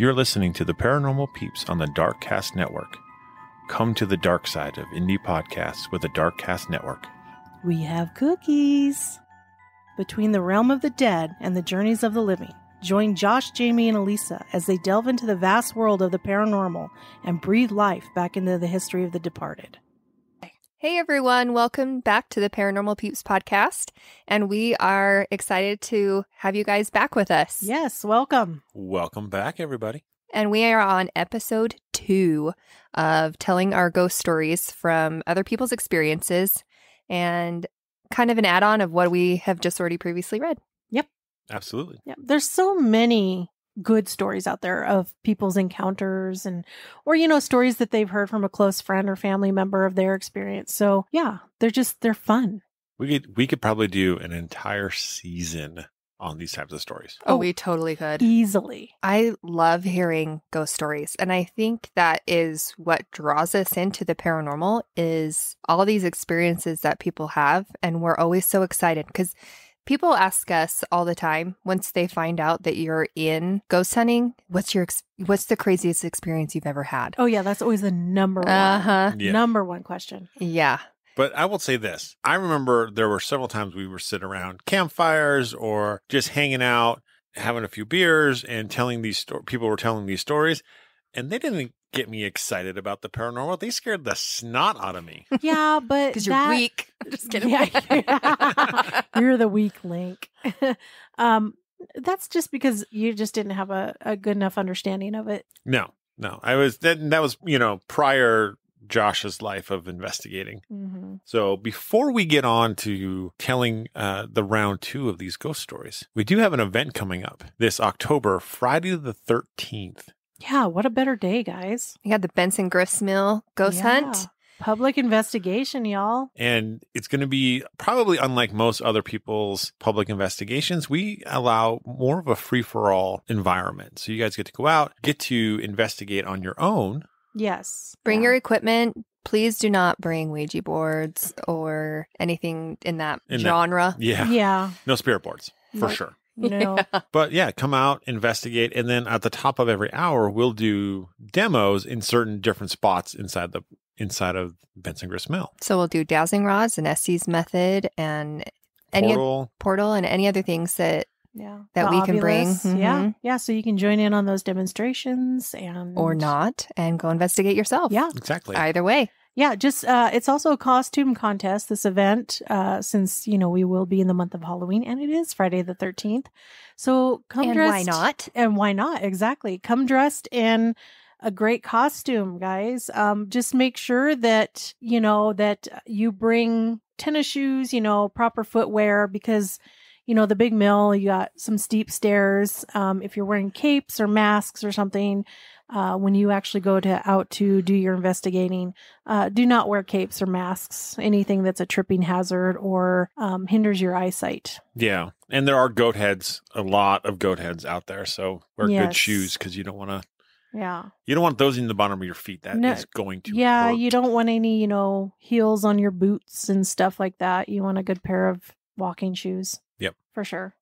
You're listening to the Paranormal Peeps on the Darkcast Network. Come to the dark side of indie podcasts with the Darkcast Network. We have cookies. Between the realm of the dead and the journeys of the living, join Josh, Jamie, and Elisa as they delve into the vast world of the paranormal and breathe life back into the history of the departed. Hey everyone, welcome back to the Paranormal Peeps podcast. And we are excited to have you guys back with us. Yes, welcome. Welcome back, everybody. And we are on episode two of telling our ghost stories from other people's experiences and kind of an add on of what we have just already previously read. Yep. Absolutely. Yeah, there's so many good stories out there of people's encounters and or you know stories that they've heard from a close friend or family member of their experience. So, yeah, they're just they're fun. We could we could probably do an entire season on these types of stories. Oh, Oh. we totally could. Easily. I love hearing ghost stories and I think that is what draws us into the paranormal is all these experiences that people have and we're always so excited cuz people ask us all the time once they find out that you're in ghost hunting what's your ex- what's the craziest experience you've ever had Oh yeah, that's always the number one. uh-huh Yeah. Number one question. yeah But I will say this. I remember there were several times we were sitting around campfires or just hanging out, having a few beers and telling these stories. People were telling these stories and they didn't get me excited about the paranormal. They scared the snot out of me. Yeah, but cuz you're that- weak just kidding Yeah. You're the weak link. um, that's just because you just didn't have a, a good enough understanding of it. No, no. I was that that was, you know, prior Josh's life of investigating. Mm-hmm. So before we get on to telling uh, the round two of these ghost stories, we do have an event coming up this October, Friday the 13th. Yeah, what a better day, guys. We had the Benson Grist Mill ghost Yeah. hunt Public investigation, y'all. And it's going to be probably unlike most other people's public investigations. We allow more of a free for all environment. So you guys get to go out, get to investigate on your own. Yes. Bring Yeah. your equipment. Please do not bring Ouija boards or anything in that In that- genre. Yeah. Yeah. No spirit boards for Nope. sure. No. But yeah, come out, investigate, and then at the top of every hour, we'll do demos in certain different spots inside the inside of Benson Grist Mill. So we'll do dowsing rods and Estes method and any Portal. portal and any other things that Yeah. That The we can bring. Ovilus. Yeah. Mm-hmm. Yeah. So you can join in on those demonstrations and or not and go investigate yourself. Yeah. Exactly. Either way. Yeah, just uh it's also a costume contest this event uh since you know we will be in the month of Halloween and it is Friday the 13th. So come and dressed why not? And why not? Exactly. Come dressed in a great costume, guys. Um just make sure that you know that you bring tennis shoes, you know, proper footwear because you know the big mill you got some steep stairs um if you're wearing capes or masks or something uh, when you actually go to out to do your investigating uh, do not wear capes or masks anything that's a tripping hazard or um, hinders your eyesight Yeah. And there are goat heads, a lot of goat heads out there. So wear good shoes because you don't want to, yeah you don't want those in the bottom of your feet. That is No. going to yeah hurt. you don't want any you know heels on your boots and stuff like that you want a good pair of walking shoes Yep. for sure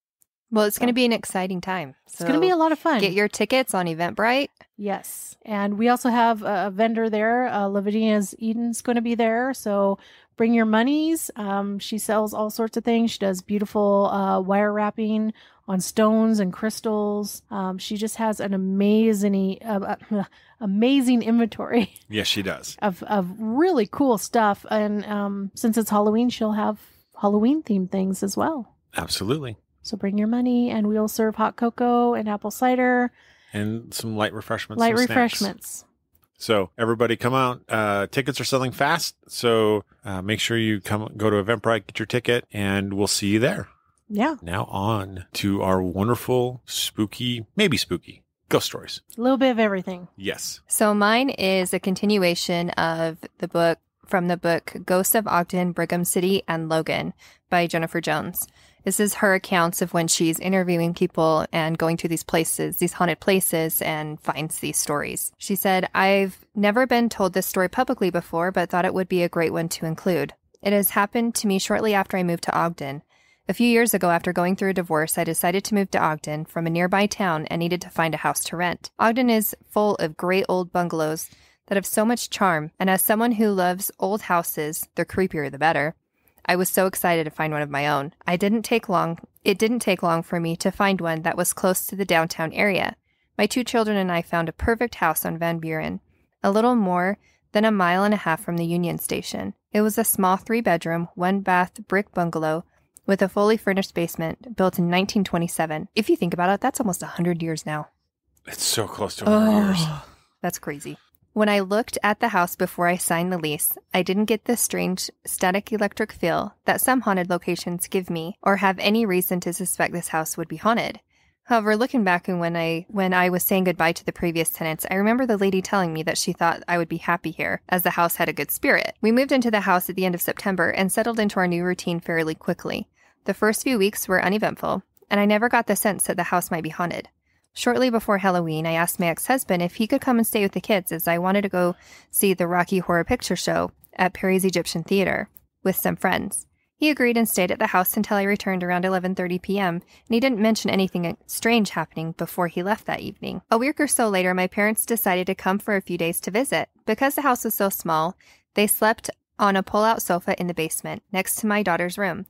Well, it's going to be an exciting time. So it's going to be a lot of fun Get your tickets on Eventbrite. Yes. And we also have a, a vendor there. Uh, Lavinia's Eden's going to be there. So bring your monies. Um, she sells all sorts of things. She does beautiful uh, wire wrapping on stones and crystals. Um, she just has an amazing, uh, uh, amazing inventory Yes, she does. of, of really cool stuff. And um, since it's Halloween, she'll have Halloween themed things as well. Absolutely. So bring your money and we'll serve hot cocoa and apple cider, And some light refreshments. light refreshments. So everybody come out. Uh, tickets are selling fast. So uh, make sure you come go to Eventbrite, get your ticket, and we'll see you there. Yeah. Now on to our wonderful, spooky, maybe spooky ghost stories. A little bit of everything. Yes. So mine is a continuation of the book from the book Ghosts of Ogden, Brigham City, and Logan by Jennifer Jones. This is her accounts of when she's interviewing people and going to these places, these haunted places, and finds these stories. She said, I've never been told this story publicly before, but thought it would be a great one to include. It has happened to me shortly after I moved to Ogden. A few years ago, after going through a divorce, I decided to move to Ogden from a nearby town and needed to find a house to rent. Ogden is full of great old bungalows that have so much charm, and as someone who loves old houses, the creepier the better, I was so excited to find one of my own. I didn't take long. It didn't take long for me to find one that was close to the downtown area. My two children and I found a perfect house on Van Buren, a little more than a mile and a half from the Union Station. It was a small three bedroom, one bath brick bungalow with a fully furnished basement built in 1927. If you think about it, that's almost 100 years now. It's so close to 100 years. That's crazy. When I looked at the house before I signed the lease, I didn't get the strange static electric feel that some haunted locations give me or have any reason to suspect this house would be haunted. However, looking back and when I when I was saying goodbye to the previous tenants, I remember the lady telling me that she thought I would be happy here as the house had a good spirit. We moved into the house at the end of September and settled into our new routine fairly quickly. The first few weeks were uneventful, and I never got the sense that the house might be haunted. Shortly before Halloween, I asked my ex husband if he could come and stay with the kids as I wanted to go see the Rocky Horror Picture Show at Peery's Egyptian Theater with some friends. He agreed and stayed at the house until I returned around 11:30 p.m. and he didn't mention anything strange happening before he left that evening. A week or so later, my parents decided to come for a few days to visit. Because the house was so small, they slept on a pull-out sofa in the basement next to my daughter's room.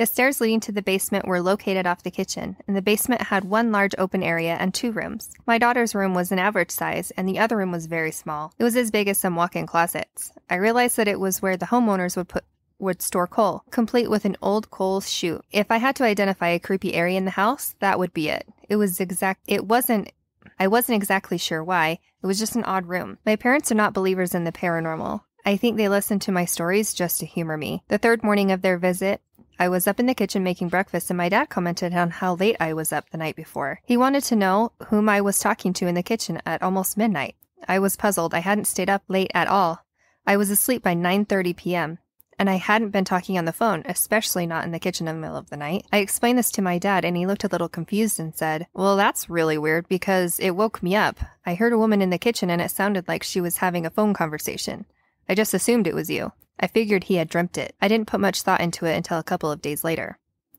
The stairs leading to the basement were located off the kitchen, and the basement had one large open area and two rooms. My daughter's room was an average size, and the other room was very small. It was as big as some walk-in closets. I realized that it was where the homeowners would put would store coal, complete with an old coal chute. If I had to identify a creepy area in the house, that would be it. It was exact it wasn't I wasn't exactly sure why. It was just an odd room. My parents are not believers in the paranormal. I think they listened to my stories just to humor me. The third morning of their visit, I was up in the kitchen making breakfast, and my dad commented on how late I was up the night before. He wanted to know whom I was talking to in the kitchen at almost midnight. I was puzzled. I hadn't stayed up late at all. I was asleep by 9:30 p.m. and I hadn't been talking on the phone, especially not in the kitchen in the middle of the night. I explained this to my dad and he looked a little confused and said, "Well, that's really weird because it woke me up. I heard a woman in the kitchen and it sounded like she was having a phone conversation. I just assumed it was you." I figured he had dreamt it. I didn't put much thought into it until a couple of days later.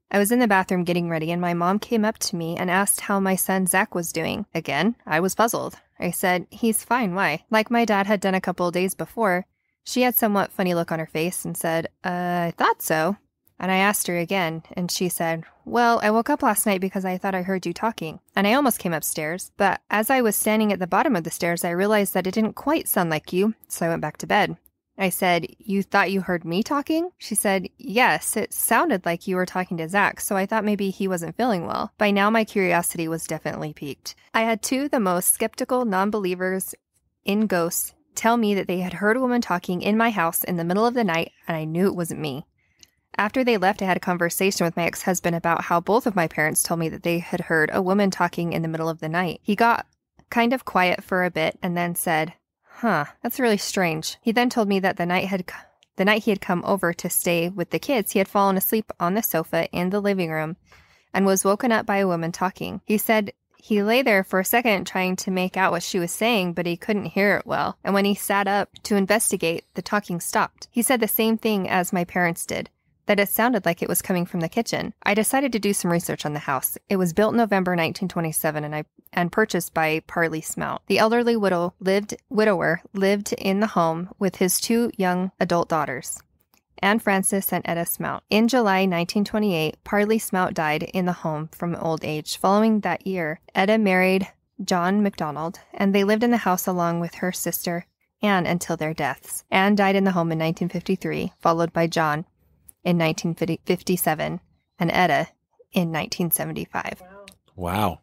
I was in the bathroom getting ready, and my mom came up to me and asked how my son Zach was doing. Again, I was puzzled. I said, He's fine, why? Like my dad had done a couple of days before, she had somewhat funny look on her face and said, uh, I thought so. And I asked her again, and she said, Well, I woke up last night because I thought I heard you talking, and I almost came upstairs. But as I was standing at the bottom of the stairs, I realized that it didn't quite sound like you, so I went back to bed. I said, You thought you heard me talking? She said, Yes, it sounded like you were talking to Zach, so I thought maybe he wasn't feeling well. By now, my curiosity was definitely piqued. I had two of the most skeptical non believers in ghosts tell me that they had heard a woman talking in my house in the middle of the night, and I knew it wasn't me. After they left, I had a conversation with my ex husband about how both of my parents told me that they had heard a woman talking in the middle of the night. He got kind of quiet for a bit and then said, Huh, that's really strange. He then told me that the night had the night he had come over to stay with the kids, he had fallen asleep on the sofa in the living room and was woken up by a woman talking. He said he lay there for a second trying to make out what she was saying, but he couldn't hear it well. And when he sat up to investigate, the talking stopped. He said the same thing as my parents did that it sounded like it was coming from the kitchen. I decided to do some research on the house. It was built November 1927 and I and purchased by Parley Smout. The elderly widow lived widower lived in the home with his two young adult daughters. Anne Frances and Etta Smout. In July 1928, Parley Smout died in the home from old age. Following that year, Etta married John MacDonald, and they lived in the house along with her sister Anne until their deaths. Anne died in the home in 1953, followed by John, in 1957 and Etta in 1975. Wow.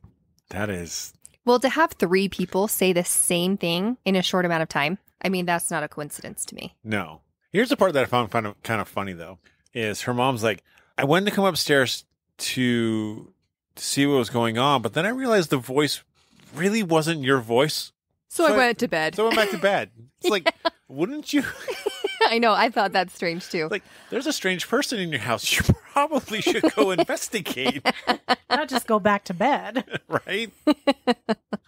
That is. Well, to have three people say the same thing in a short amount of time, I mean, that's not a coincidence to me. No. Here's the part that I found kind of, kind of funny, though, is her mom's like, I went to come upstairs to see what was going on, but then I realized the voice really wasn't your voice. So, I went to bed. So I went back to bed. It's like, wouldn't you? I know. I thought that's strange too. like, there's a strange person in your house. You probably should go investigate, Not just go back to bed. right?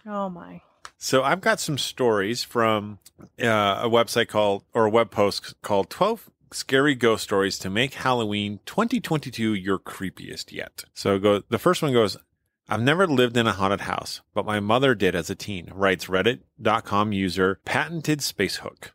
Oh my. So I've got some stories from uh, a website called or a web post called 12 scary ghost stories to make Halloween 2022 your creepiest yet. So go, the first one goes, I've never lived in a haunted house, but my mother did as a teen, writes reddit.com user patented spacehook.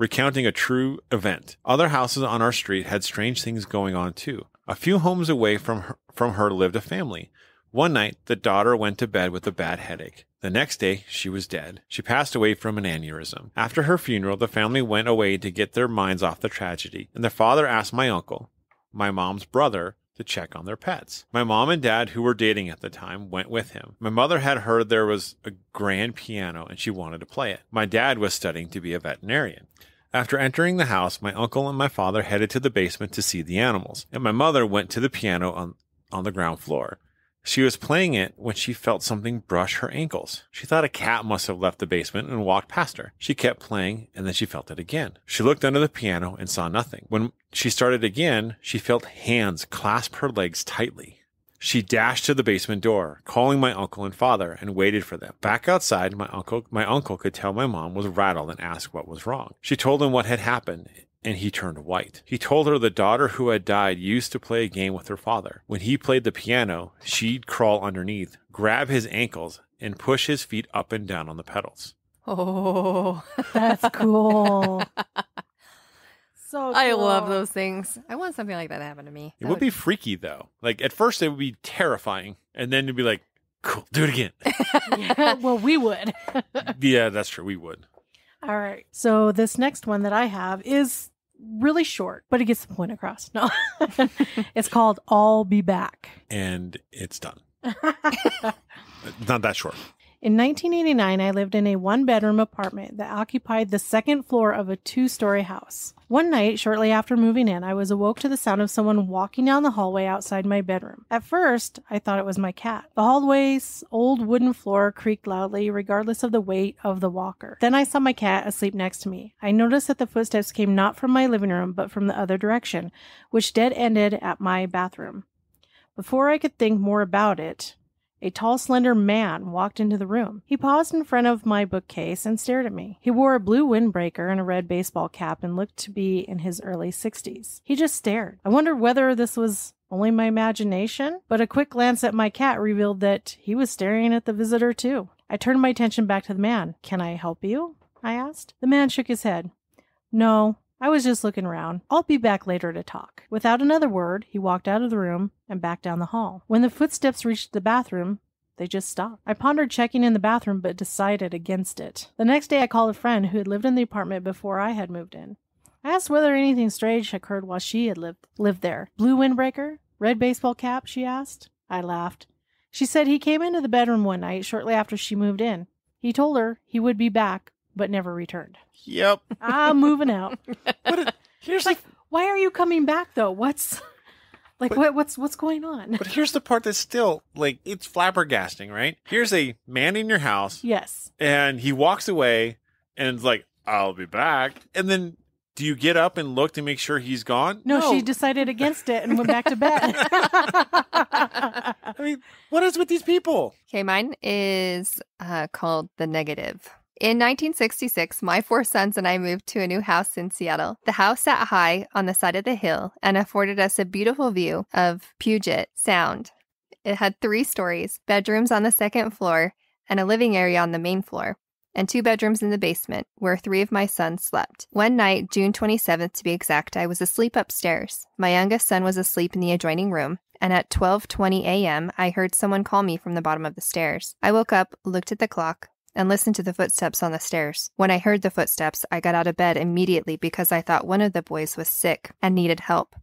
Recounting a true event. Other houses on our street had strange things going on too. A few homes away from her, from her lived a family. One night, the daughter went to bed with a bad headache. The next day, she was dead. She passed away from an aneurysm. After her funeral, the family went away to get their minds off the tragedy, and their father asked my uncle, my mom's brother, to check on their pets. My mom and dad, who were dating at the time, went with him. My mother had heard there was a grand piano and she wanted to play it. My dad was studying to be a veterinarian. After entering the house, my uncle and my father headed to the basement to see the animals, and my mother went to the piano on, on the ground floor. She was playing it when she felt something brush her ankles. She thought a cat must have left the basement and walked past her. She kept playing and then she felt it again. She looked under the piano and saw nothing. When she started again, she felt hands clasp her legs tightly. She dashed to the basement door, calling my uncle and father, and waited for them. Back outside, my uncle my uncle could tell my mom was rattled and asked what was wrong. She told him what had happened, and he turned white. He told her the daughter who had died used to play a game with her father. When he played the piano, she'd crawl underneath, grab his ankles, and push his feet up and down on the pedals. Oh, That's cool. so I love those things. I want something like that to happen to me. It That would be freaky though. Like at first it would be terrifying, and then it'd be like, "Cool, do it again." Yeah, well, we would. yeah, that's true. We would. All right. So this next one that I have is really short, but it gets the point across. No, it's called "I'll Be Back." And it's done. Not that short. In 1989, I lived in a one bedroom apartment that occupied the second floor of a two story house. One night, shortly after moving in, I was awoke to the sound of someone walking down the hallway outside my bedroom. At first, I thought it was my cat. The hallway's old wooden floor creaked loudly, regardless of the weight of the walker. Then I saw my cat asleep next to me. I noticed that the footsteps came not from my living room, but from the other direction, which dead ended at my bathroom. Before I could think more about it, a tall, slender man walked into the room. He paused in front of my bookcase and stared at me. He wore a blue windbreaker and a red baseball cap and looked to be in his early 60s. He just stared. I wondered whether this was only my imagination, but a quick glance at my cat revealed that he was staring at the visitor too. I turned my attention back to the man. Can I help you? I asked. The man shook his head. No, I was just looking around. I'll be back later to talk. Without another word, he walked out of the room and back down the hall. When the footsteps reached the bathroom, they just stopped. I pondered checking in the bathroom but decided against it. The next day, I called a friend who had lived in the apartment before I had moved in. I asked whether anything strange occurred while she had lived lived there. Blue windbreaker? Red baseball cap? she asked. I laughed. She said he came into the bedroom one night shortly after she moved in. He told her he would be back, but never returned. Yep. I'm moving out. But it, here's like, the why are you coming back though? What's like But- what what's what's going on? but here's the part that's still like it's flabbergasting, right? Here's a man in your house yes. and he walks away and it's like, I'll be back. And then do you get up and look to make sure he's gone? No, she decided against it and went back to bed. I mean, what is with these people? Okay, mine is uh, called The Negative. In 1966, my four sons and I moved to a new house in Seattle. The house sat high on the side of the hill and afforded us a beautiful view of Puget Sound. It had three stories, bedrooms on the second floor, and a living area on the main floor, and two bedrooms in the basement where three of my sons slept. One night, June 27th to be exact, I was asleep upstairs. My youngest son was asleep in the adjoining room, and at 12:20 a.m., I heard someone call me from the bottom of the stairs. I woke up, looked at the clock, and listened to the footsteps on the stairs. When I heard the footsteps, I got out of bed immediately because I thought one of the boys was sick and needed help.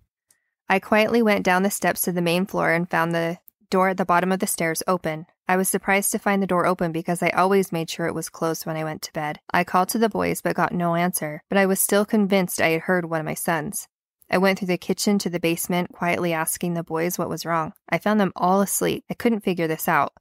I quietly went down the steps to the main floor and found the door at the bottom of the stairs open. I was surprised to find the door open because I always made sure it was closed when I went to bed. I called to the boys but got no answer, but I was still convinced I had heard one of my sons. I went through the kitchen to the basement, quietly asking the boys what was wrong. I found them all asleep. I couldn't figure this out.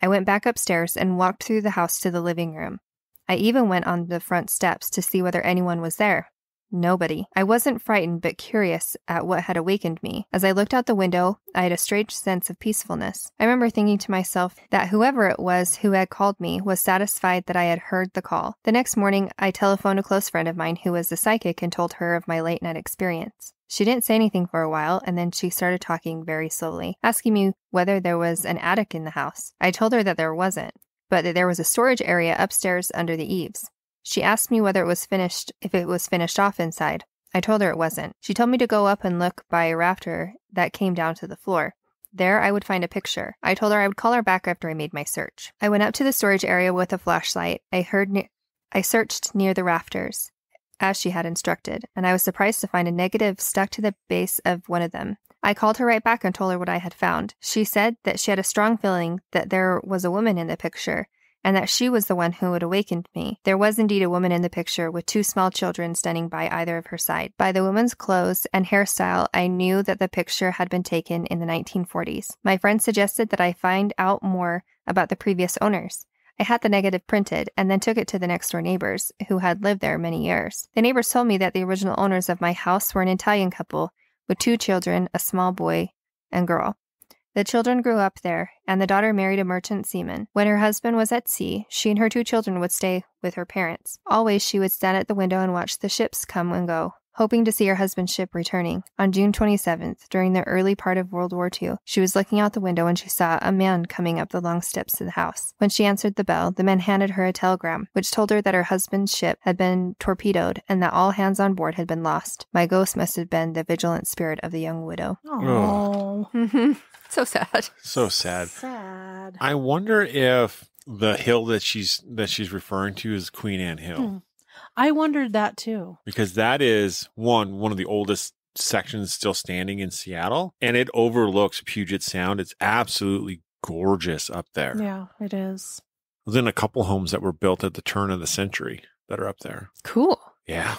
I went back upstairs and walked through the house to the living room. I even went on the front steps to see whether anyone was there. Nobody. I wasn't frightened, but curious at what had awakened me. As I looked out the window, I had a strange sense of peacefulness. I remember thinking to myself that whoever it was who had called me was satisfied that I had heard the call. The next morning, I telephoned a close friend of mine who was a psychic and told her of my late night experience. She didn't say anything for a while, and then she started talking very slowly, asking me whether there was an attic in the house. I told her that there wasn't, but that there was a storage area upstairs under the eaves. She asked me whether it was finished, if it was finished off inside. I told her it wasn't. She told me to go up and look by a rafter that came down to the floor. There, I would find a picture. I told her I would call her back after I made my search. I went up to the storage area with a flashlight. I heard, ne- I searched near the rafters, as she had instructed, and I was surprised to find a negative stuck to the base of one of them. I called her right back and told her what I had found. She said that she had a strong feeling that there was a woman in the picture, and that she was the one who had awakened me. There was indeed a woman in the picture with two small children standing by either of her side. By the woman's clothes and hairstyle, I knew that the picture had been taken in the 1940s. My friend suggested that I find out more about the previous owners. I had the negative printed and then took it to the next door neighbors who had lived there many years. The neighbors told me that the original owners of my house were an Italian couple with two children, a small boy and girl. The children grew up there, and the daughter married a merchant seaman. When her husband was at sea, she and her two children would stay with her parents. Always she would stand at the window and watch the ships come and go, hoping to see her husband's ship returning. On June 27th, during the early part of World War II, she was looking out the window when she saw a man coming up the long steps to the house. When she answered the bell, the man handed her a telegram, which told her that her husband's ship had been torpedoed and that all hands on board had been lost. My ghost must have been the vigilant spirit of the young widow. Oh, so sad. So sad. sad. I wonder if the hill that she's that she's referring to is Queen Anne Hill Hmm. I wondered that too. because that is one one of the oldest sections still standing in Seattle and it overlooks Puget Sound. It's absolutely gorgeous up there. Yeah, it is. There's in a couple homes that were built at the turn of the century that are up there. Cool. Yeah.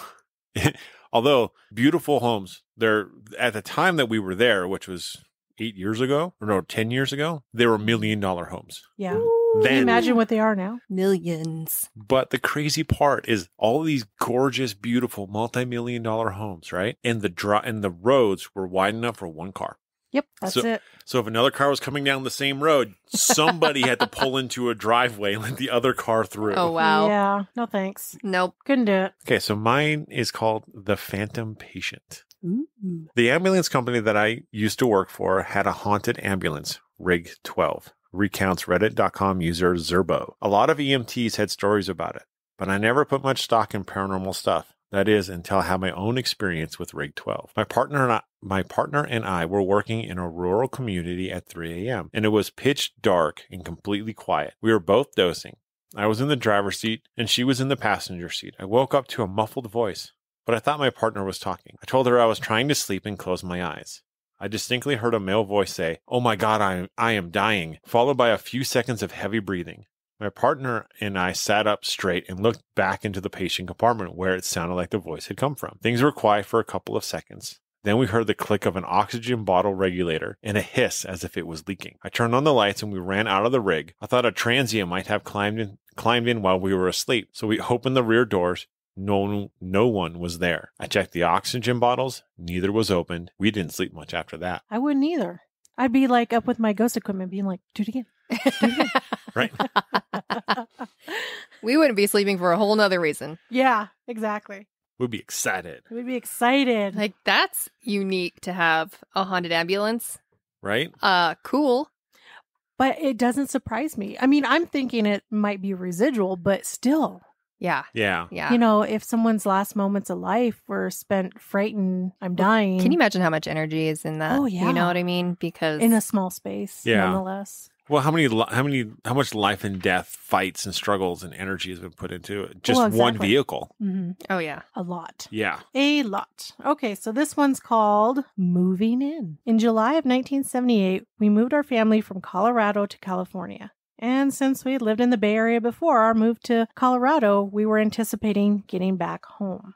Although beautiful homes, they're at the time that we were there, which was eight years ago, or no, 10 years ago, they were million dollar homes. Yeah. Can you imagine what they are now? Millions. but the crazy part is all these gorgeous, beautiful, multi million dollar homes, right? And the dri- and the roads were wide enough for one car. Yep, that's So- it. So if another car was coming down the same road, somebody had to pull into a driveway and let the other car through. Oh, wow. Yeah, no thanks. Nope. Couldn't do it. Okay, so mine is called The Phantom Patient. The ambulance company that I used to work for had a haunted ambulance, Rig 12, recounts Reddit.com user Zerbo. A lot of EMTs had stories about it, but I never put much stock in paranormal stuff. That is until I had my own experience with Rig 12. My partner and I, my partner and I were working in a rural community at 3 a.m. and it was pitch dark and completely quiet. We were both dosing. I was in the driver's seat and she was in the passenger seat. I woke up to a muffled voice but I thought my partner was talking. I told her I was trying to sleep and closed my eyes. I distinctly heard a male voice say, Oh my God, I am, I am dying, followed by a few seconds of heavy breathing. My partner and I sat up straight and looked back into the patient compartment where it sounded like the voice had come from. Things were quiet for a couple of seconds. Then we heard the click of an oxygen bottle regulator and a hiss as if it was leaking. I turned on the lights and we ran out of the rig. I thought a transient might have climbed in, climbed in while we were asleep, so we opened the rear doors. No, no one was there. I checked the oxygen bottles. Neither was opened. We didn't sleep much after that. I wouldn't either. I'd be like up with my ghost equipment, being like, "Do it again." Right? we wouldn't be sleeping for a whole nother reason. yeah, exactly. We'd be excited, We'd be excited. Like that's unique to have a haunted ambulance. right? Uh cool. but it doesn't surprise me. I mean, I'm thinking it might be residual, but still, Yeah. Yeah. Yeah. you know, if someone's last moments of life were spent frightened, I'm dying. Can you imagine how much energy is in that? Oh, yeah. You know what I mean? Because in a small space, Yeah. nonetheless. Well, how many, how many, how much life and death fights and struggles and energy has been put into it? Just Well, one exactly. vehicle. hmm oh yeah. A lot. Yeah. A lot. Okay, so this one's called Moving In. In July of 1978, we moved our family from Colorado to California. And since we had lived in the Bay Area before our move to Colorado, we were anticipating getting back home.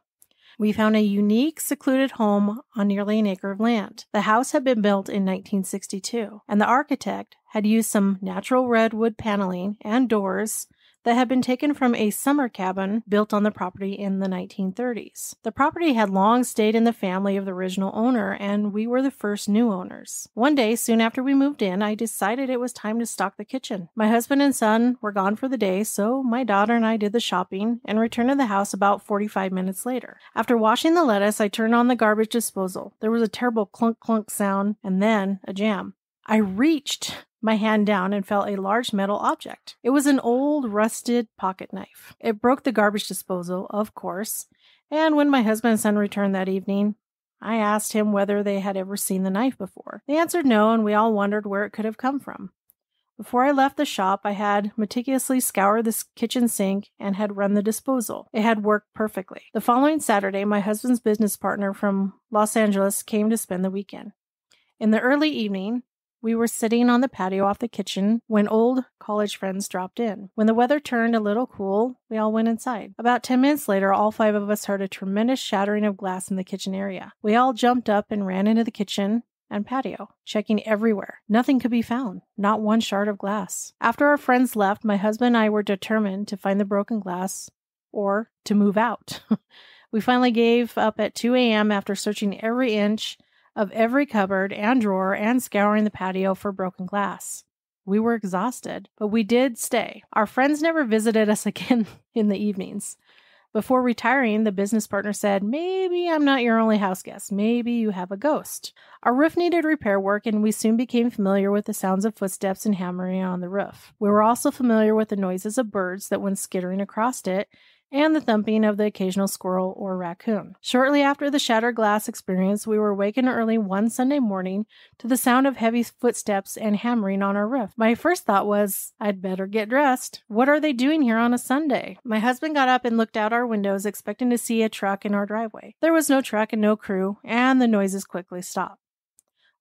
We found a unique, secluded home on nearly an acre of land. The house had been built in 1962, and the architect had used some natural redwood paneling and doors that had been taken from a summer cabin built on the property in the 1930s. The property had long stayed in the family of the original owner, and we were the first new owners. One day, soon after we moved in, I decided it was time to stock the kitchen. My husband and son were gone for the day, so my daughter and I did the shopping and returned to the house about 45 minutes later. After washing the lettuce, I turned on the garbage disposal. There was a terrible clunk clunk sound and then a jam. I reached my hand down and felt a large metal object. It was an old, rusted pocket knife. It broke the garbage disposal, of course, and when my husband and son returned that evening, I asked him whether they had ever seen the knife before. They answered no, and we all wondered where it could have come from. Before I left the shop, I had meticulously scoured the kitchen sink and had run the disposal. It had worked perfectly. The following Saturday, my husband's business partner from Los Angeles came to spend the weekend. In the early evening, we were sitting on the patio off the kitchen when old college friends dropped in. When the weather turned a little cool, we all went inside. About 10 minutes later, all five of us heard a tremendous shattering of glass in the kitchen area. We all jumped up and ran into the kitchen and patio, checking everywhere. Nothing could be found, not one shard of glass. After our friends left, my husband and I were determined to find the broken glass or to move out. we finally gave up at 2 a.m. after searching every inch of every cupboard and drawer and scouring the patio for broken glass. We were exhausted, but we did stay. Our friends never visited us again in the evenings. Before retiring, the business partner said, Maybe I'm not your only house guest. Maybe you have a ghost. Our roof needed repair work, and we soon became familiar with the sounds of footsteps and hammering on the roof. We were also familiar with the noises of birds that went skittering across it and the thumping of the occasional squirrel or raccoon. Shortly after the shattered glass experience, we were awakened early one Sunday morning to the sound of heavy footsteps and hammering on our roof. My first thought was, I'd better get dressed. What are they doing here on a Sunday? My husband got up and looked out our windows, expecting to see a truck in our driveway. There was no truck and no crew, and the noises quickly stopped.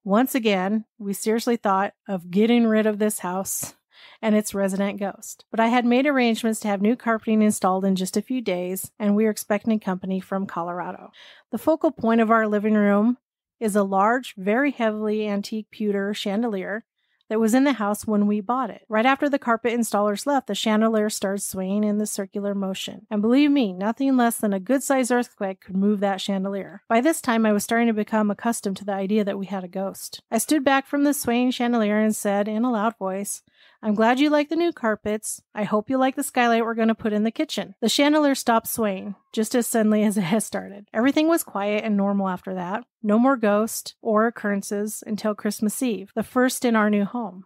Once again, we seriously thought of getting rid of this house and its resident ghost. But I had made arrangements to have new carpeting installed in just a few days, and we are expecting company from Colorado. The focal point of our living room is a large, very heavily antique pewter chandelier that was in the house when we bought it. Right after the carpet installers left, the chandelier started swaying in the circular motion. And believe me, nothing less than a good sized earthquake could move that chandelier. By this time, I was starting to become accustomed to the idea that we had a ghost. I stood back from the swaying chandelier and said in a loud voice, I'm glad you like the new carpets. I hope you like the skylight we're going to put in the kitchen. The chandelier stopped swaying just as suddenly as it had started. Everything was quiet and normal after that. No more ghosts or occurrences until Christmas Eve, the first in our new home.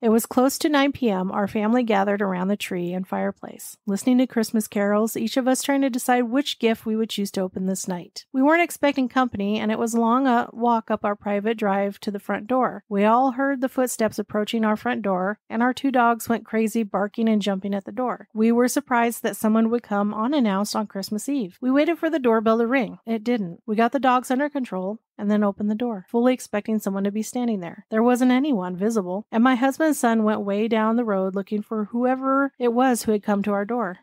It was close to 9 p.m. Our family gathered around the tree and fireplace, listening to Christmas carols, each of us trying to decide which gift we would choose to open this night. We weren't expecting company, and it was a long uh, walk up our private drive to the front door. We all heard the footsteps approaching our front door, and our two dogs went crazy, barking and jumping at the door. We were surprised that someone would come unannounced on Christmas Eve. We waited for the doorbell to ring. It didn't. We got the dogs under control and then opened the door, fully expecting someone to be standing there. There wasn't anyone visible, and my husband and son went way down the road looking for whoever it was who had come to our door.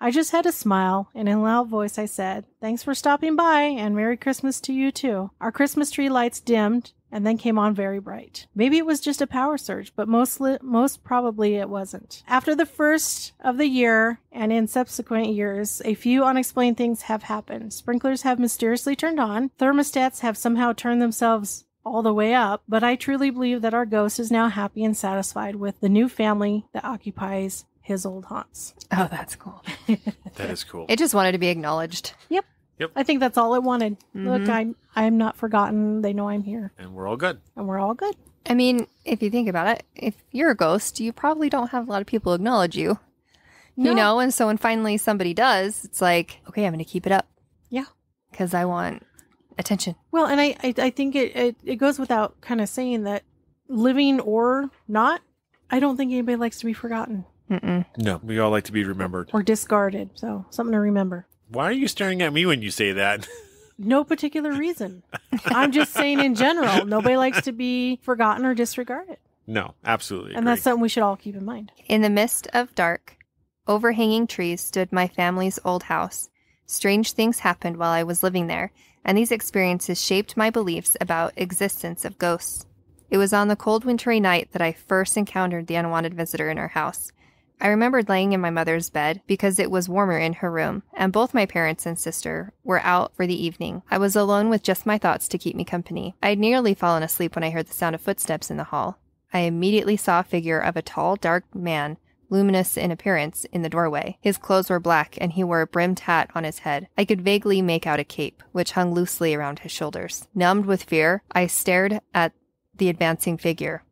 I just had a smile, and in a loud voice I said, Thanks for stopping by, and Merry Christmas to you too. Our Christmas tree lights dimmed, and then came on very bright. Maybe it was just a power surge, but mostly, most probably it wasn't. After the first of the year and in subsequent years, a few unexplained things have happened. Sprinklers have mysteriously turned on, thermostats have somehow turned themselves all the way up, but I truly believe that our ghost is now happy and satisfied with the new family that occupies his old haunts. Oh, that's cool. That is cool. It just wanted to be acknowledged. I think that's all it wanted. Look, Mhm. I I'm not forgotten. They know I'm here, and we're all good. and we're all good. I mean, if you think about it, if you're a ghost, you probably don't have a lot of people acknowledge you. No. You know, and so when finally somebody does, it's like, okay, I'm going to keep it up. Yeah. Because I want attention. Well, and I I, I think it, it it goes without kind of saying that living or not, I don't think anybody likes to be forgotten Mm-mm. No, we all like to be remembered. or discarded. So something to remember. Why are you staring at me when you say that? No particular reason. I'm just saying in general, nobody likes to be forgotten or disregarded, no, absolutely. and that's something we should all keep in mind. In the midst of dark, overhanging trees stood my family's old house. Strange things happened while I was living there, and these experiences shaped my beliefs about existence of ghosts. It was on the cold wintry night that I first encountered the unwanted visitor in our house. I remembered laying in my mother's bed because it was warmer in her room, and both my parents and sister were out for the evening. I was alone with just my thoughts to keep me company. I had nearly fallen asleep when I heard the sound of footsteps in the hall. I immediately saw a figure of a tall, dark man luminous in appearance, in the doorway. His clothes were black, and he wore a brimmed hat on his head. I could vaguely make out a cape, which hung loosely around his shoulders. Numbed with fear, I stared at the advancing figure.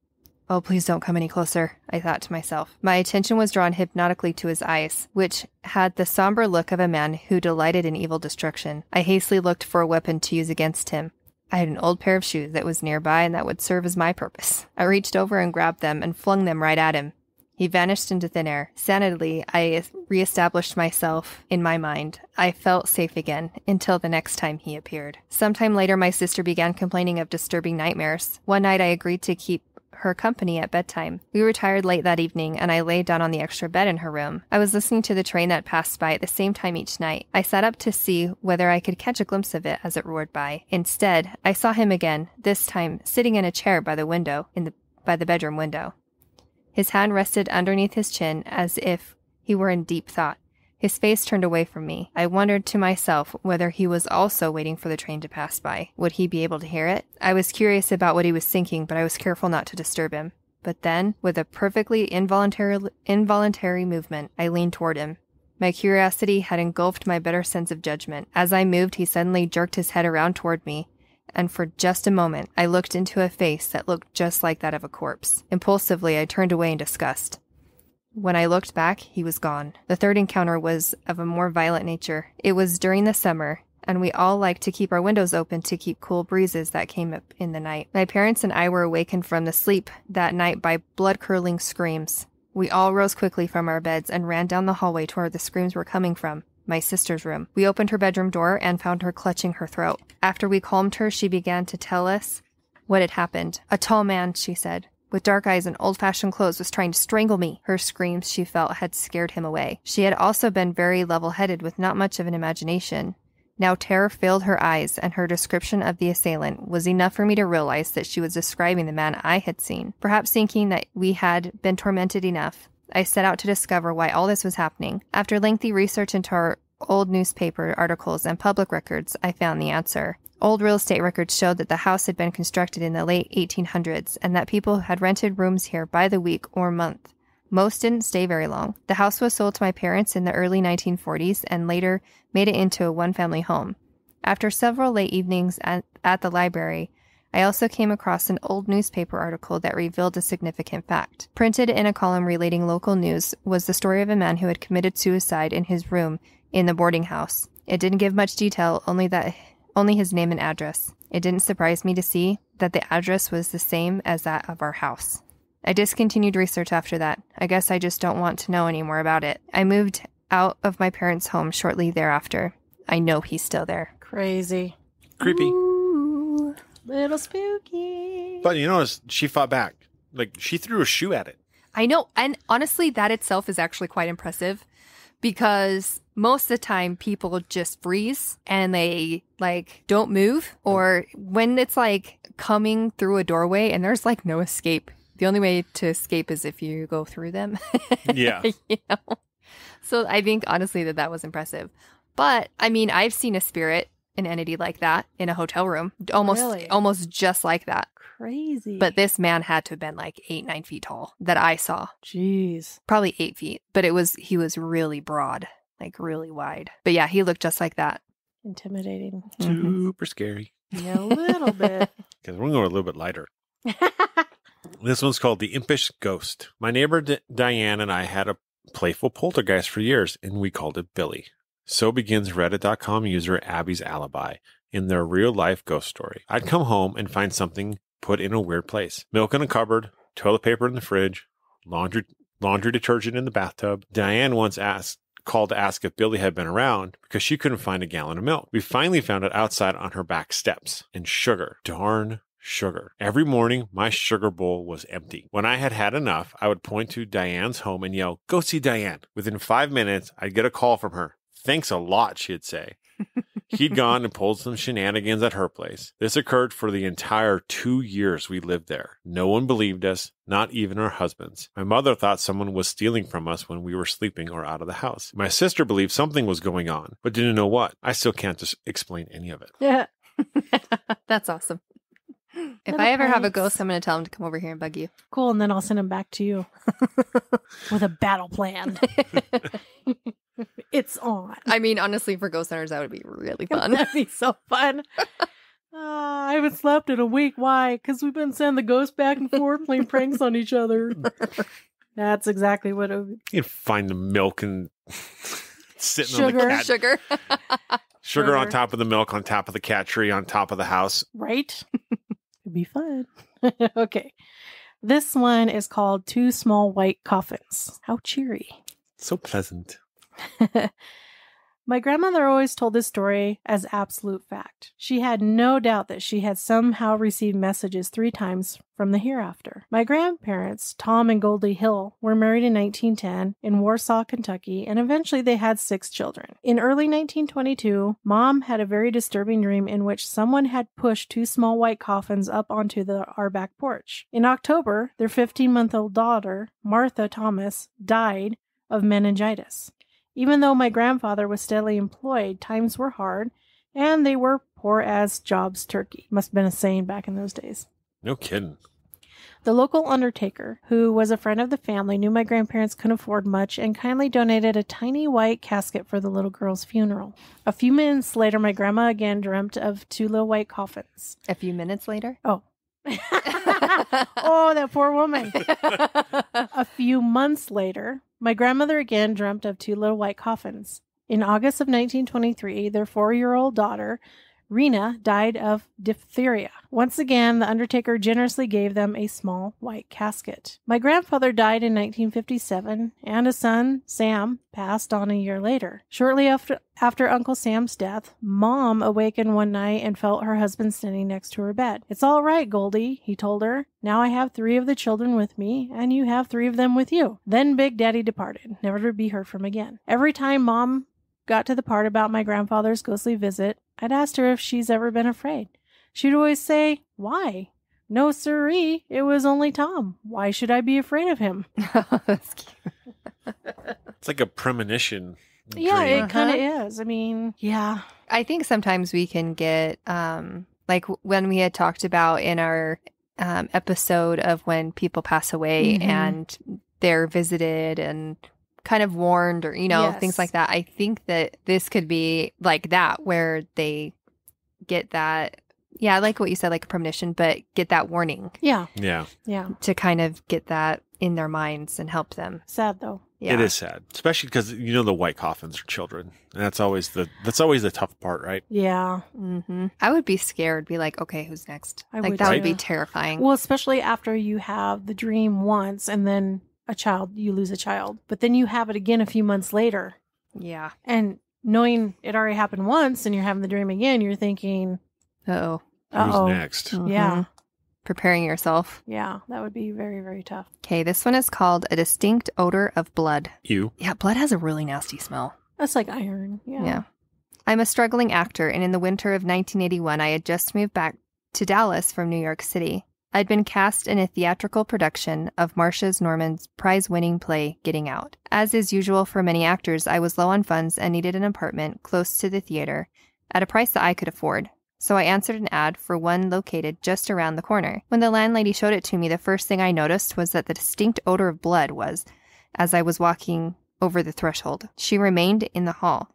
Oh, please don't come any closer, I thought to myself. My attention was drawn hypnotically to his eyes, which had the somber look of a man who delighted in evil destruction. I hastily looked for a weapon to use against him. I had an old pair of shoes that was nearby and that would serve as my purpose. I reached over and grabbed them and flung them right at him. He vanished into thin air. Sanity, I reestablished myself in my mind. I felt safe again until the next time he appeared. Sometime later, my sister began complaining of disturbing nightmares. One night, I agreed to keep her company at bedtime. We retired late that evening, and I lay down on the extra bed in her room. I was listening to the train that passed by at the same time each night. I sat up to see whether I could catch a glimpse of it as it roared by. Instead, I saw him again, this time sitting in a chair by the window, in the by the bedroom window. His hand rested underneath his chin as if he were in deep thought. His face turned away from me. I wondered to myself whether he was also waiting for the train to pass by. Would he be able to hear it? I was curious about what he was thinking, but I was careful not to disturb him. But then, with a perfectly involuntary, involuntary movement, I leaned toward him. My curiosity had engulfed my better sense of judgment. As I moved, he suddenly jerked his head around toward me, and for just a moment I looked into a face that looked just like that of a corpse. Impulsively, I turned away in disgust. When I looked back, he was gone. The third encounter was of a more violent nature. It was during the summer, and we all liked to keep our windows open to keep cool breezes that came up in the night. My parents and I were awakened from the sleep that night by blood curdling screams. We all rose quickly from our beds and ran down the hallway to where the screams were coming from my sister's room. We opened her bedroom door and found her clutching her throat. After we calmed her, she began to tell us what had happened. A tall man, she said, with dark eyes and old fashioned clothes, was trying to strangle me. Her screams, she felt, had scared him away. She had also been very level headed with not much of an imagination. Now terror filled her eyes, and her description of the assailant was enough for me to realize that she was describing the man I had seen. Perhaps thinking that we had been tormented enough, I set out to discover why all this was happening. After lengthy research into our old newspaper articles and public records, I found the answer. Old real estate records showed that the house had been constructed in the late 1800s and that people had rented rooms here by the week or month. Most didn't stay very long. The house was sold to my parents in the early 1940s and later made it into a one family home. After several late evenings at, at the library, I also came across an old newspaper article that revealed a significant fact. Printed in a column relating local news was the story of a man who had committed suicide in his room in the boarding house. It didn't give much detail, only that only his name and address. It didn't surprise me to see that the address was the same as that of our house. I discontinued research after that. I guess I just don't want to know any more about it. I moved out of my parents' home shortly thereafter. I know he's still there. Crazy. Creepy. Little spooky. But you notice she fought back. Like she threw a shoe at it. I know. And honestly, that itself is actually quite impressive because most of the time people just freeze and they like don't move or when it's like coming through a doorway and there's like no escape. The only way to escape is if you go through them. Yeah. you know? So I think honestly that that was impressive. But I mean, I've seen a spirit, an entity like that in a hotel room, almost Really? almost just like that. Crazy. But this man had to have been like eight, nine feet tall that I saw. jeez. Probably eight feet, but it was he was really broad, like really wide. But yeah, he looked just like that. Intimidating. Mhm. Super scary. Yeah, a little bit. Because we're going to go a little bit lighter. This one's called The Impish Ghost. My neighbor D- Diane and I had a playful poltergeist for years, and we called it Billy. So begins Reddit.com user Abby's alibi in their real life ghost story. I'd come home and find something put in a weird place milk in a cupboard, toilet paper in the fridge, laundry, laundry detergent in the bathtub. Diane once asked, called to ask if Billy had been around because she couldn't find a gallon of milk. We finally found it outside on her back steps. And sugar. Darn sugar. Every morning, my sugar bowl was empty. When I had had enough, I would point to Diane's home and yell, Go see Diane. Within five minutes, I'd get a call from her. Thanks a lot, she'd say. He'd gone and pulled some shenanigans at her place. This occurred for the entire two years we lived there. No one believed us, not even our husbands. My mother thought someone was stealing from us when we were sleeping or out of the house. My sister believed something was going on, but didn't know what. I still can't just explain any of it. Yeah. That's awesome. If Little I ever have a pranks. ghost, I'm going to tell him to come over here and bug you. Cool. And then I'll send him back to you with a battle plan. it's on. I mean, honestly, for ghost hunters, that would be really fun. That'd be so fun. Uh, I haven't slept in a week. Why? Because we've been sending the ghosts back and forth playing pranks on each other. That's exactly what it would You'd find the milk and sitting on the Sugar. cat Sugar. Sugar on top of the milk, on top of the cat tree, on top of the house. right? It'd be fun. okay. This one is called Two Small White Coffins. How cheery. So pleasant. My grandmother always told this story as absolute fact. She had no doubt that she had somehow received messages three times from the hereafter. My grandparents, Tom and Goldie Hill, were married in 1910 in Warsaw, Kentucky, and eventually they had six children. In early 1922, Mom had a very disturbing dream in which someone had pushed two small white coffins up onto the our back porch. In October, their 15-month-old daughter, Martha Thomas, died of meningitis. Even though my grandfather was steadily employed, times were hard, and they were poor as Job's turkey. Must have been a saying back in those days. No kidding. The local undertaker, who was a friend of the family, knew my grandparents couldn't afford much and kindly donated a tiny white casket for the little girl's funeral. A few minutes later, my grandma again dreamt of two little white coffins. A few minutes later. Oh. oh, that poor woman. A few months later, my grandmother again dreamt of two little white coffins. In August of 1923, their four year old daughter, Rena, died of diphtheria. Once again, the undertaker generously gave them a small white casket. My grandfather died in 1957, and a son, Sam, passed on a year later. Shortly after, after Uncle Sam's death, Mom awakened one night and felt her husband standing next to her bed. It's all right, Goldie, he told her. Now I have three of the children with me, and you have three of them with you. Then Big Daddy departed, never to be heard from again. Every time Mom got to the part about my grandfather's ghostly visit, I'd asked her if she's ever been afraid. She'd always say, Why? No, siree, it was only Tom. Why should I be afraid of him? That's cute. It's like a premonition. Yeah, dream. it kind of is. I mean, yeah. I think sometimes we can get, um, like when we had talked about in our um, episode of when people pass away Mhm. and they're visited and kind of warned or, you know, Yes. things like that. I think that this could be like that where they get that. Yeah, I like what you said, like a premonition, but get that warning Yeah, yeah. yeah. to kind of get that in their minds and help them. Sad though. Yeah. It is sad, especially because you know the white coffins are children, and that's always the that's always the tough part, right? Yeah. mm -hmm. I would be scared, be like, okay, who's next? I like would that would be terrifying. Well, especially after you have the dream once and then a child, you lose a child, but then you have it again a few months later. yeah. And knowing it already happened once and you're having the dream again, you're thinking, Oh. uh-oh. Who's next? Mm-hmm. Yeah. Preparing yourself. Yeah, that would be very, very tough. Okay, this one is called A Distinct Odor of Blood. You. Yeah, blood has a really nasty smell. That's like iron. Yeah. Yeah. I'm a struggling actor, and in the winter of 1981, I had just moved back to Dallas from New York City. I'd been cast in a theatrical production of Marsha Norman's prize winning play, Getting Out. As is usual for many actors, I was low on funds and needed an apartment close to the theater at a price that I could afford. So I answered an ad for one located just around the corner. When the landlady showed it to me, the first thing I noticed was that the distinct odor of blood was as I was walking over the threshold. She remained in the hall.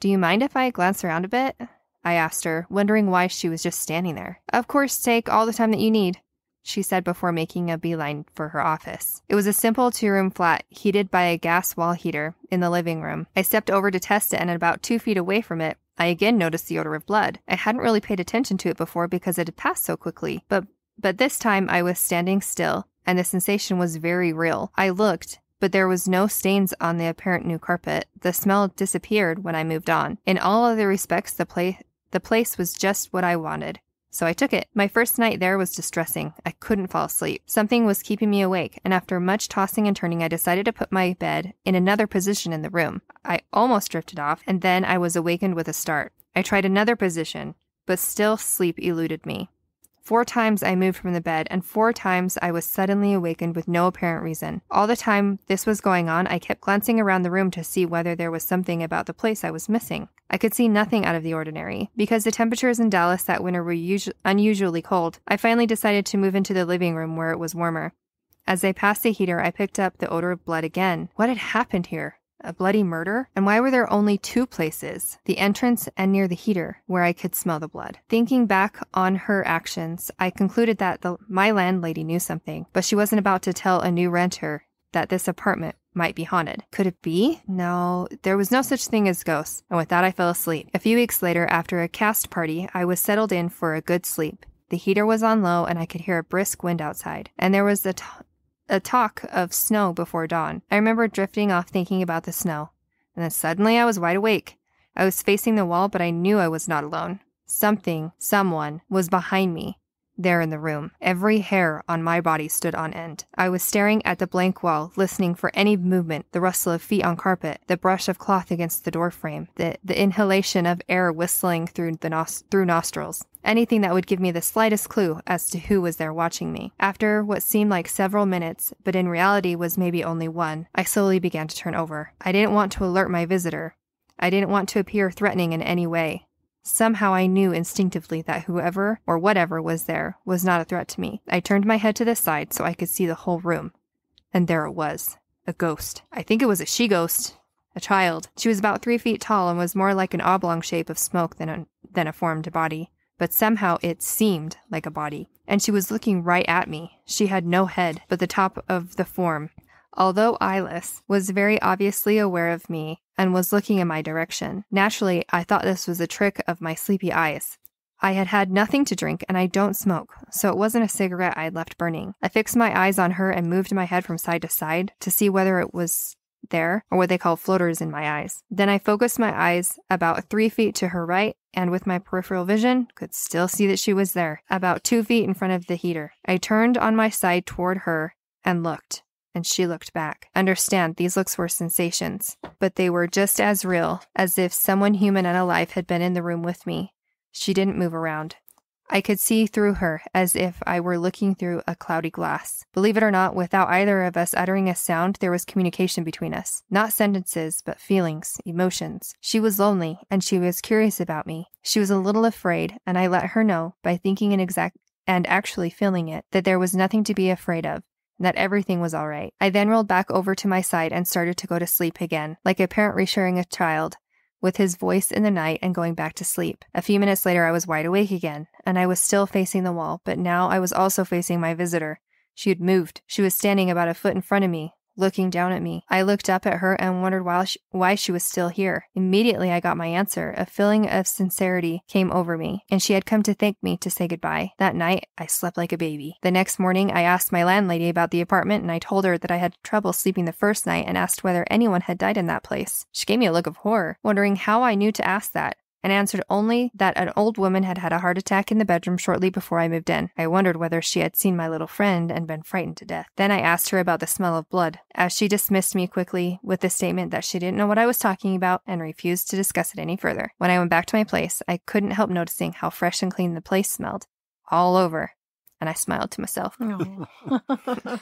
Do you mind if I glance around a bit? I asked her, wondering why she was just standing there. Of course, take all the time that you need, she said before making a beeline for her office. It was a simple two room flat, heated by a gas wall heater in the living room. I stepped over to test it, and at about two feet away from it, I again noticed the odor of blood. I hadn't really paid attention to it before because it had passed so quickly, but but this time I was standing still, and the sensation was very real. I looked, but there was no stains on the apparent new carpet. The smell disappeared when I moved on. In all other respects, the place the place was just what I wanted. So I took it. My first night there was distressing. I couldn't fall asleep. Something was keeping me awake, and after much tossing and turning, I decided to put my bed in another position in the room. I almost drifted off, and then I was awakened with a start. I tried another position, but still sleep eluded me. Four times I moved from the bed, and four times I was suddenly awakened with no apparent reason. All the time this was going on, I kept glancing around the room to see whether there was something about the place I was missing. I could see nothing out of the ordinary. Because the temperatures in Dallas that winter were usu- unusually cold, I finally decided to move into the living room where it was warmer. As I passed the heater, I picked up the odor of blood again. What had happened here? A bloody murder? And why were there only two places, the entrance and near the heater, where I could smell the blood? Thinking back on her actions, I concluded that the, my landlady knew something, but she wasn't about to tell a new renter that this apartment might be haunted. Could it be? No, there was no such thing as ghosts, and with that I fell asleep. A few weeks later, after a cast party, I was settled in for a good sleep. The heater was on low, and I could hear a brisk wind outside, and there was a t- a talk of snow before dawn. I remember drifting off thinking about the snow. And then suddenly I was wide awake. I was facing the wall, but I knew I was not alone. Something, someone, was behind me, there in the room. Every hair on my body stood on end. I was staring at the blank wall, listening for any movement, the rustle of feet on carpet, the brush of cloth against the door frame, the, the inhalation of air whistling through the nos- through nostrils. Anything that would give me the slightest clue as to who was there watching me. After what seemed like several minutes, but in reality was maybe only one, I slowly began to turn over. I didn't want to alert my visitor. I didn't want to appear threatening in any way. Somehow I knew instinctively that whoever or whatever was there was not a threat to me. I turned my head to the side so I could see the whole room. And there it was a ghost. I think it was a she ghost. A child. She was about three feet tall and was more like an oblong shape of smoke than a, than a formed body. But somehow it seemed like a body. And she was looking right at me. She had no head, but the top of the form. Although eyeless, was very obviously aware of me and was looking in my direction. Naturally, I thought this was a trick of my sleepy eyes. I had had nothing to drink and I don't smoke, so it wasn't a cigarette I had left burning. I fixed my eyes on her and moved my head from side to side to see whether it was there, or what they call floaters in my eyes. Then I focused my eyes about three feet to her right, and with my peripheral vision, could still see that she was there, about two feet in front of the heater. I turned on my side toward her and looked and she looked back. Understand, these looks were sensations, but they were just as real as if someone human and alive had been in the room with me. She didn't move around. I could see through her as if I were looking through a cloudy glass. Believe it or not, without either of us uttering a sound, there was communication between us. Not sentences, but feelings, emotions. She was lonely, and she was curious about me. She was a little afraid, and I let her know, by thinking and exact and actually feeling it, that there was nothing to be afraid of that everything was all right. I then rolled back over to my side and started to go to sleep again, like a parent reassuring a child with his voice in the night and going back to sleep. A few minutes later, I was wide awake again, and I was still facing the wall, but now I was also facing my visitor. She had moved. She was standing about a foot in front of me, looking down at me. I looked up at her and wondered why she, why she was still here. Immediately, I got my answer. A feeling of sincerity came over me, and she had come to thank me to say goodbye. That night, I slept like a baby. The next morning, I asked my landlady about the apartment, and I told her that I had trouble sleeping the first night and asked whether anyone had died in that place. She gave me a look of horror, wondering how I knew to ask that and answered only that an old woman had had a heart attack in the bedroom shortly before I moved in. I wondered whether she had seen my little friend and been frightened to death. Then I asked her about the smell of blood, as she dismissed me quickly with the statement that she didn't know what I was talking about and refused to discuss it any further. When I went back to my place, I couldn't help noticing how fresh and clean the place smelled. All over. And I smiled to myself.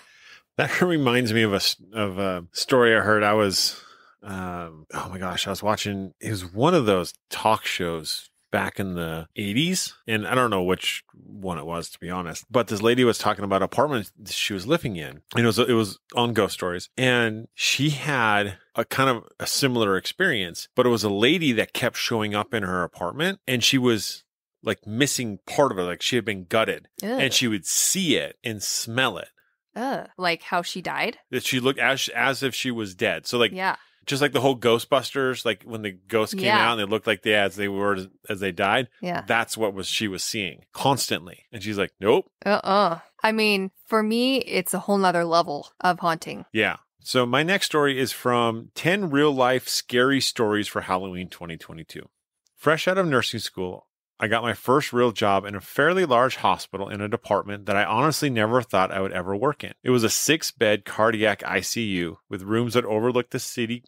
That reminds me of a s- of a story I heard. I was, um, oh my gosh, I was watching. It was one of those talk shows back in the 80s and i don't know which one it was to be honest but this lady was talking about apartment she was living in and it was it was on ghost stories and she had a kind of a similar experience but it was a lady that kept showing up in her apartment and she was like missing part of it like she had been gutted and she would see it and smell it Ugh. Like how she died? that she looked as as if she was dead. So like yeah. Just like the whole Ghostbusters, like when the ghosts came Yeah. out and they looked like they as they were as, they died. Yeah. That's what was she was seeing constantly, and she's like, "Nope, Uh uh I mean, for me, it's a whole nother level of haunting. yeah." So my next story is from ten real life scary stories for Halloween 2022. Fresh out of nursing school, I got my first real job in a fairly large hospital in a department that I honestly never thought I would ever work in. It was a six bed cardiac ICU with rooms that overlooked the city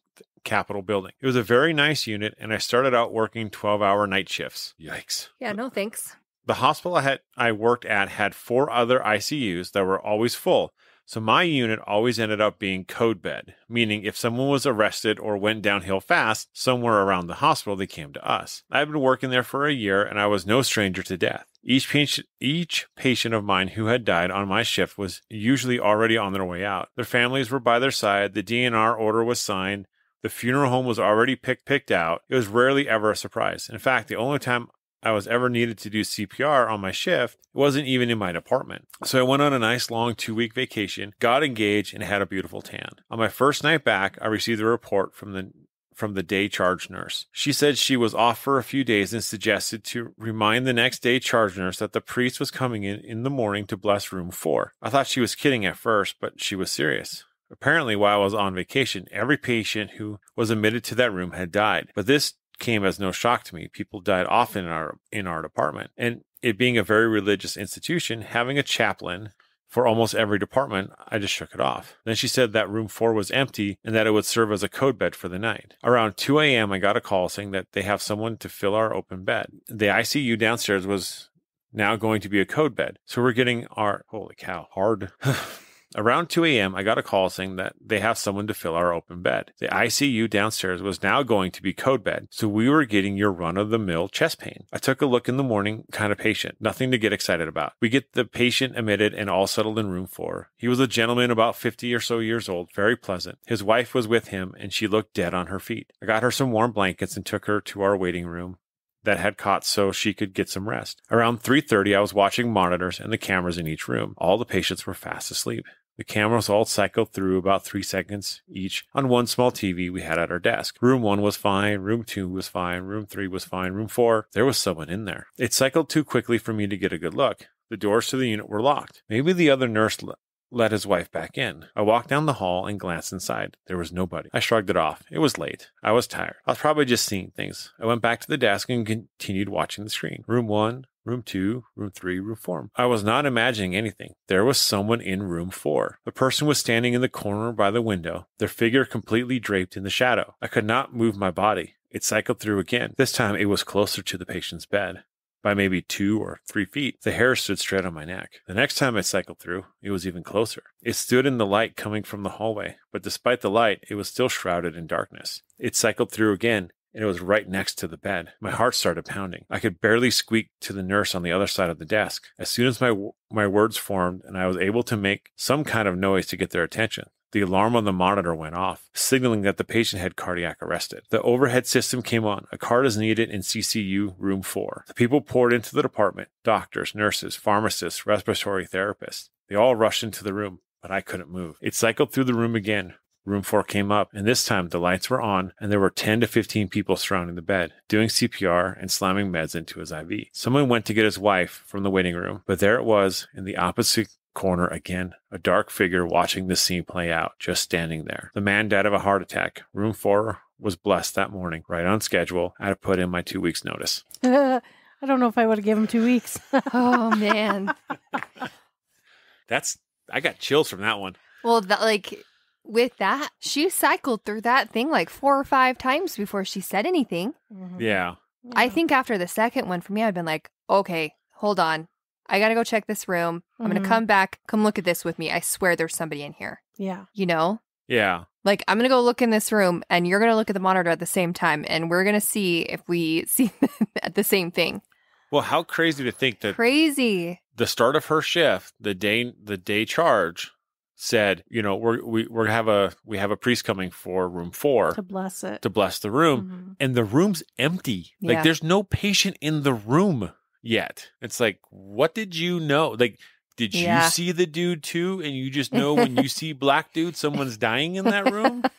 Capitol building. It was a very nice unit, and I started out working 12 hour night shifts. Yikes. Yeah, no thanks. The hospital I, had, I worked at had four other ICUs that were always full. So my unit always ended up being code bed, meaning if someone was arrested or went downhill fast somewhere around the hospital, they came to us. I've been working there for a year and I was no stranger to death. Each patient, each patient of mine who had died on my shift was usually already on their way out. Their families were by their side. The DNR order was signed. The funeral home was already picked picked out. It was rarely ever a surprise. In fact, the only time I was ever needed to do CPR on my shift it wasn't even in my department. So I went on a nice long two week vacation, got engaged, and had a beautiful tan. On my first night back, I received a report from the from the day charge nurse. She said she was off for a few days and suggested to remind the next day charge nurse that the priest was coming in in the morning to bless room 4. I thought she was kidding at first, but she was serious. Apparently, while I was on vacation, every patient who was admitted to that room had died. But this came as no shock to me. People died often in our in our department. And it being a very religious institution, having a chaplain for almost every department, I just shook it off. Then she said that room four was empty and that it would serve as a code bed for the night. Around 2 a.m., I got a call saying that they have someone to fill our open bed. The ICU downstairs was now going to be a code bed. So we're getting our, holy cow, hard. Around 2 a.m., I got a call saying that they have someone to fill our open bed. The ICU downstairs was now going to be code bed, so we were getting your run of the mill chest pain. I took a look in the morning, kind of patient, nothing to get excited about. We get the patient admitted and all settled in room four. He was a gentleman about 50 or so years old, very pleasant. His wife was with him and she looked dead on her feet. I got her some warm blankets and took her to our waiting room that had cots so she could get some rest. Around 3:30 I was watching monitors and the cameras in each room. All the patients were fast asleep. The cameras all cycled through about three seconds each on one small TV we had at our desk. Room one was fine, room two was fine, room three was fine, room four, there was someone in there. It cycled too quickly for me to get a good look. The doors to the unit were locked. Maybe the other nurse let his wife back in. I walked down the hall and glanced inside. There was nobody. I shrugged it off. It was late. I was tired. I was probably just seeing things. I went back to the desk and continued watching the screen. Room one, room two, room three, room four. I was not imagining anything. There was someone in room four. The person was standing in the corner by the window, their figure completely draped in the shadow. I could not move my body. It cycled through again. This time it was closer to the patient's bed. By maybe two or three feet, the hair stood straight on my neck. The next time it cycled through, it was even closer. It stood in the light coming from the hallway, but despite the light, it was still shrouded in darkness. It cycled through again, and it was right next to the bed. My heart started pounding. I could barely squeak to the nurse on the other side of the desk. As soon as my my words formed and I was able to make some kind of noise to get their attention, the alarm on the monitor went off, signaling that the patient had cardiac arrested. The overhead system came on. A card is needed in CCU room 4. The people poured into the department doctors, nurses, pharmacists, respiratory therapists. They all rushed into the room, but I couldn't move. It cycled through the room again, Room 4 came up, and this time the lights were on, and there were 10 to 15 people surrounding the bed, doing CPR and slamming meds into his IV. Someone went to get his wife from the waiting room, but there it was in the opposite corner again, a dark figure watching the scene play out, just standing there. The man died of a heart attack. Room 4 was blessed that morning, right on schedule. I had to put in my two weeks' notice. I don't know if I would have given him two weeks. oh, man. That's, I got chills from that one. Well, that, like, with that, she cycled through that thing like four or five times before she said anything. Mhm. Yeah. I think after the second one for me, I'd been like, okay, hold on. I got to go check this room. I'm going to come back. Come look at this with me. I swear there's somebody in here. Yeah. You know? Yeah. Like, I'm going to go look in this room and you're going to look at the monitor at the same time and we're going to see if we see at the same thing. Well, how crazy to think that Crazy. the start of her shift, the day the day charge said, you know, we're we we have a we have a priest coming for room 4 To bless it. to bless the room Mhm. and the room's empty. Yeah. Like there's no patient in the room yet. It's like what did you know? Like did you see the dude too and you just know when you see black dude someone's dying in that room?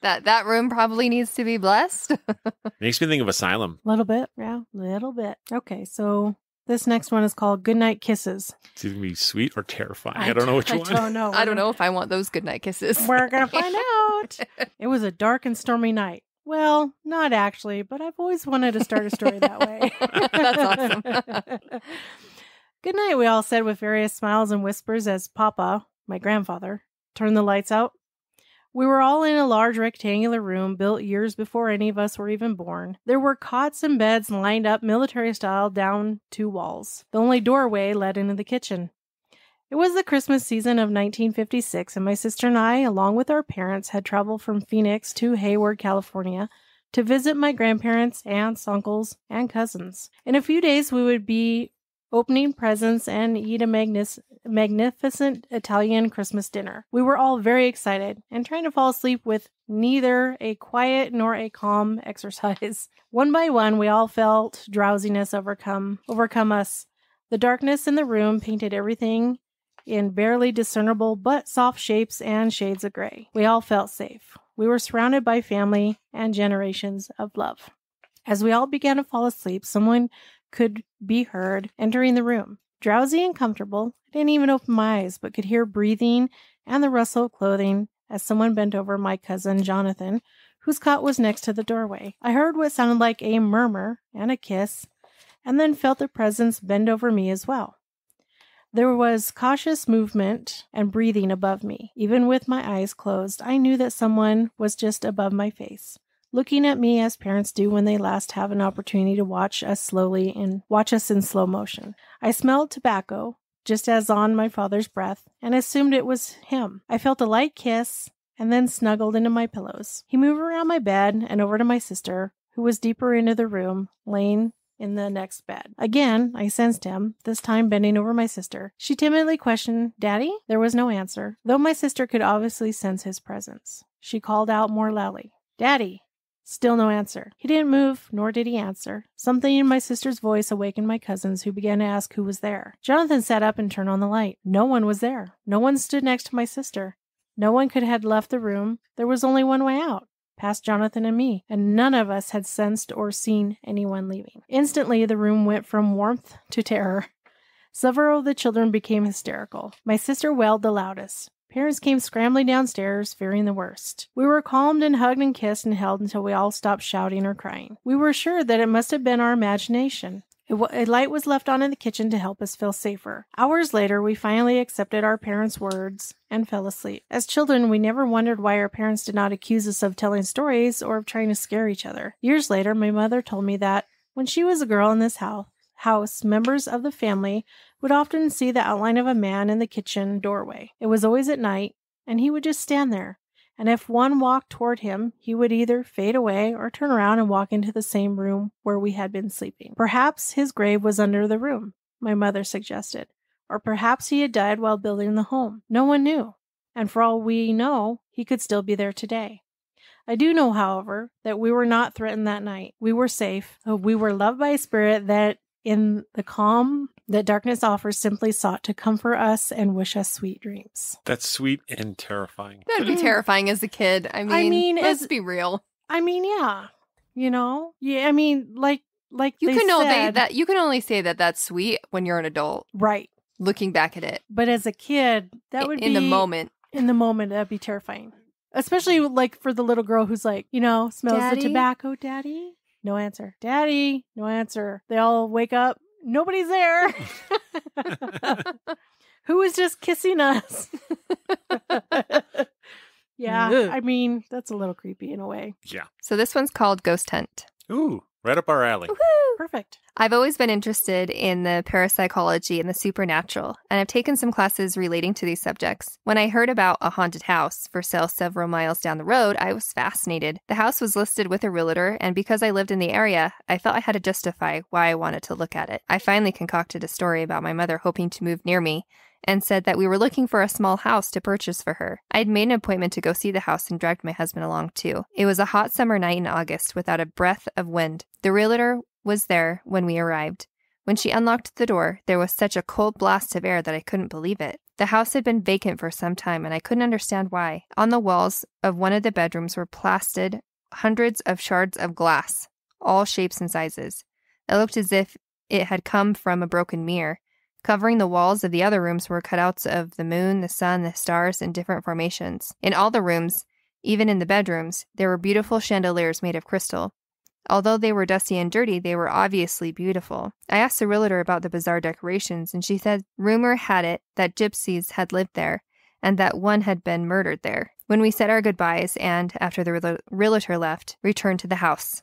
That that room probably needs to be blessed. Makes me think of asylum. A little bit. Yeah. A little bit. Okay. So this next one is called Goodnight Kisses. It's either gonna be sweet or terrifying. I, don't know which I one. don't know. I don't know if I want those goodnight kisses. We're going to find out. It was a dark and stormy night. Well, not actually, but I've always wanted to start a story that way. That's awesome. Good night, we all said with various smiles and whispers as Papa, my grandfather, turned the lights out. We were all in a large rectangular room built years before any of us were even born. There were cots and beds lined up military style down two walls. The only doorway led into the kitchen. It was the Christmas season of 1956, and my sister and I, along with our parents, had traveled from Phoenix to Hayward, California, to visit my grandparents, aunts, uncles, and cousins. In a few days, we would be opening presents and eat a magnificent Italian Christmas dinner. We were all very excited and trying to fall asleep with neither a quiet nor a calm exercise. One by one, we all felt drowsiness overcome overcome us. The darkness in the room painted everything in barely discernible but soft shapes and shades of gray. We all felt safe. We were surrounded by family and generations of love. As we all began to fall asleep, someone could be heard entering the room. Drowsy and comfortable, I didn't even open my eyes, but could hear breathing and the rustle of clothing as someone bent over my cousin Jonathan, whose cot was next to the doorway. I heard what sounded like a murmur and a kiss, and then felt the presence bend over me as well. There was cautious movement and breathing above me. Even with my eyes closed, I knew that someone was just above my face, looking at me as parents do when they last have an opportunity to watch us slowly and watch us in slow motion. I smelled tobacco, just as on my father's breath, and assumed it was him. I felt a light kiss and then snuggled into my pillows. He moved around my bed and over to my sister, who was deeper into the room, laying in the next bed. Again, I sensed him, this time bending over my sister. She timidly questioned, Daddy? There was no answer, though my sister could obviously sense his presence. She called out more loudly, Daddy! Still no answer. He didn't move, nor did he answer. Something in my sister's voice awakened my cousins, who began to ask who was there. Jonathan sat up and turned on the light. No one was there. No one stood next to my sister. No one could have left the room. There was only one way out past Jonathan and me, and none of us had sensed or seen anyone leaving. Instantly, the room went from warmth to terror. Several of the children became hysterical. My sister wailed the loudest. Parents came scrambling downstairs, fearing the worst. We were calmed and hugged and kissed and held until we all stopped shouting or crying. We were sure that it must have been our imagination. A light was left on in the kitchen to help us feel safer. Hours later, we finally accepted our parents' words and fell asleep. As children, we never wondered why our parents did not accuse us of telling stories or of trying to scare each other. Years later, my mother told me that when she was a girl in this house, house, members of the family would often see the outline of a man in the kitchen doorway. It was always at night, and he would just stand there, and if one walked toward him, he would either fade away or turn around and walk into the same room where we had been sleeping. Perhaps his grave was under the room, my mother suggested, or perhaps he had died while building the home. No one knew, and for all we know, he could still be there today. I do know, however, that we were not threatened that night. We were safe. We were loved by a spirit that, in the calm that darkness offers simply sought to comfort us and wish us sweet dreams. That's sweet and terrifying. That'd be mm-hmm. terrifying as a kid. I mean, I mean, let's as- be real. I mean, yeah, you know, yeah. I mean, like, like You they can only said, that you can only say that that's sweet when you're an adult right. looking back at it. But as a kid, that I- would be in the moment. In the moment, that'd be terrifying, especially mm. like for the little girl who's like, you know, smells Daddy? the tobacco. Daddy, no answer. Daddy, no answer. They all wake up. Nobody's there. Who is just kissing us? yeah, Ugh. I mean, that's a little creepy in a way. Yeah. So this one's called Ghost Hunt. Ooh, right up our alley. Perfect. I've always been interested in the parapsychology and the supernatural, and I've taken some classes relating to these subjects. When I heard about a haunted house for sale several miles down the road, I was fascinated. The house was listed with a realtor, and because I lived in the area, I felt I had to justify why I wanted to look at it. I finally concocted a story about my mother hoping to move near me and said that we were looking for a small house to purchase for her. I had made an appointment to go see the house and dragged my husband along too. It was a hot summer night in August without a breath of wind. The realtor was there when we arrived. When she unlocked the door, there was such a cold blast of air that I couldn't believe it. The house had been vacant for some time, and I couldn't understand why. On the walls of one of the bedrooms were plastered hundreds of shards of glass, all shapes and sizes. It looked as if it had come from a broken mirror. Covering the walls of the other rooms were cutouts of the moon, the sun, the stars in different formations. In all the rooms, even in the bedrooms, there were beautiful chandeliers made of crystal. Although they were dusty and dirty, they were obviously beautiful. I asked the realtor about the bizarre decorations, and she said rumor had it that gypsies had lived there and that one had been murdered there. When we said our goodbyes and, after the real- realtor left, returned to the house.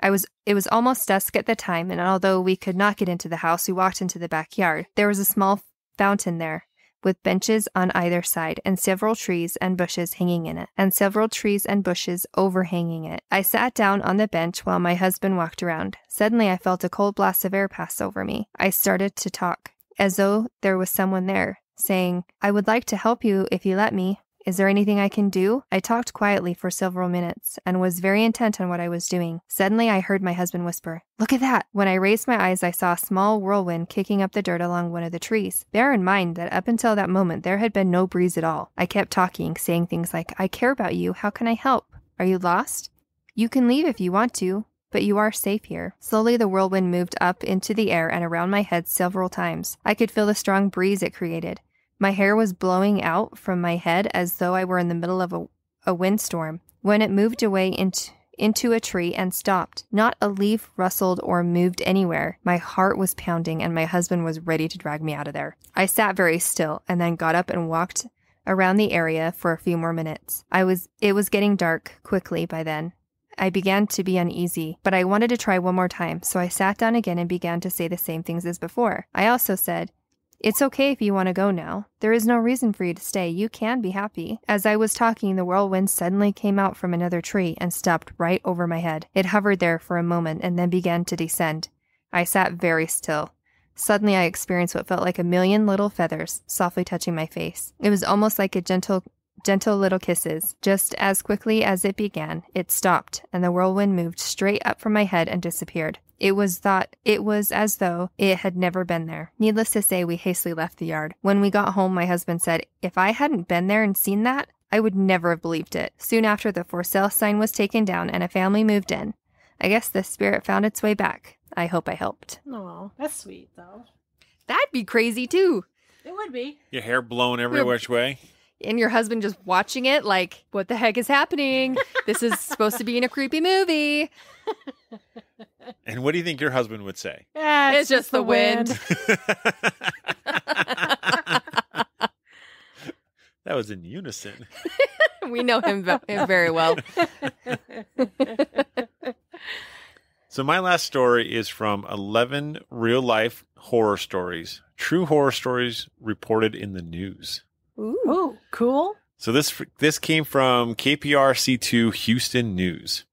I was it was almost dusk at the time, and although we could not get into the house, we walked into the backyard. There was a small fountain there, with benches on either side, and several trees and bushes hanging in it, and several trees and bushes overhanging it. I sat down on the bench while my husband walked around. Suddenly I felt a cold blast of air pass over me. I started to talk, as though there was someone there, saying, I would like to help you if you let me. Is there anything I can do? I talked quietly for several minutes and was very intent on what I was doing. Suddenly, I heard my husband whisper, Look at that! When I raised my eyes, I saw a small whirlwind kicking up the dirt along one of the trees. Bear in mind that up until that moment, there had been no breeze at all. I kept talking, saying things like, I care about you. How can I help? Are you lost? You can leave if you want to, but you are safe here. Slowly, the whirlwind moved up into the air and around my head several times. I could feel the strong breeze it created. My hair was blowing out from my head as though I were in the middle of a, a windstorm. When it moved away into into a tree and stopped. Not a leaf rustled or moved anywhere. My heart was pounding and my husband was ready to drag me out of there. I sat very still and then got up and walked around the area for a few more minutes. I was it was getting dark quickly by then. I began to be uneasy, but I wanted to try one more time, so I sat down again and began to say the same things as before. I also said, it's okay if you want to go now. There is no reason for you to stay. You can be happy. As I was talking, the whirlwind suddenly came out from another tree and stopped right over my head. It hovered there for a moment and then began to descend. I sat very still. Suddenly, I experienced what felt like a million little feathers softly touching my face. It was almost like a gentle, gentle little kisses. Just as quickly as it began, it stopped, and the whirlwind moved straight up from my head and disappeared. It was thought it was as though it had never been there. Needless to say, we hastily left the yard. When we got home, my husband said, If I hadn't been there and seen that, I would never have believed it. Soon after, the for sale sign was taken down and a family moved in. I guess the spirit found its way back. I hope I helped. Oh, that's sweet though. That'd be crazy too. It would be. Your hair blown every We're- which way. And your husband just watching it like, what the heck is happening? this is supposed to be in a creepy movie. And what do you think your husband would say? Yeah, It's just the wind. that was in unison. we know him ve- very well. So my last story is from 11 real life horror stories, true horror stories reported in the news. Ooh. Ooh, cool. So this this came from KPRC2 Houston News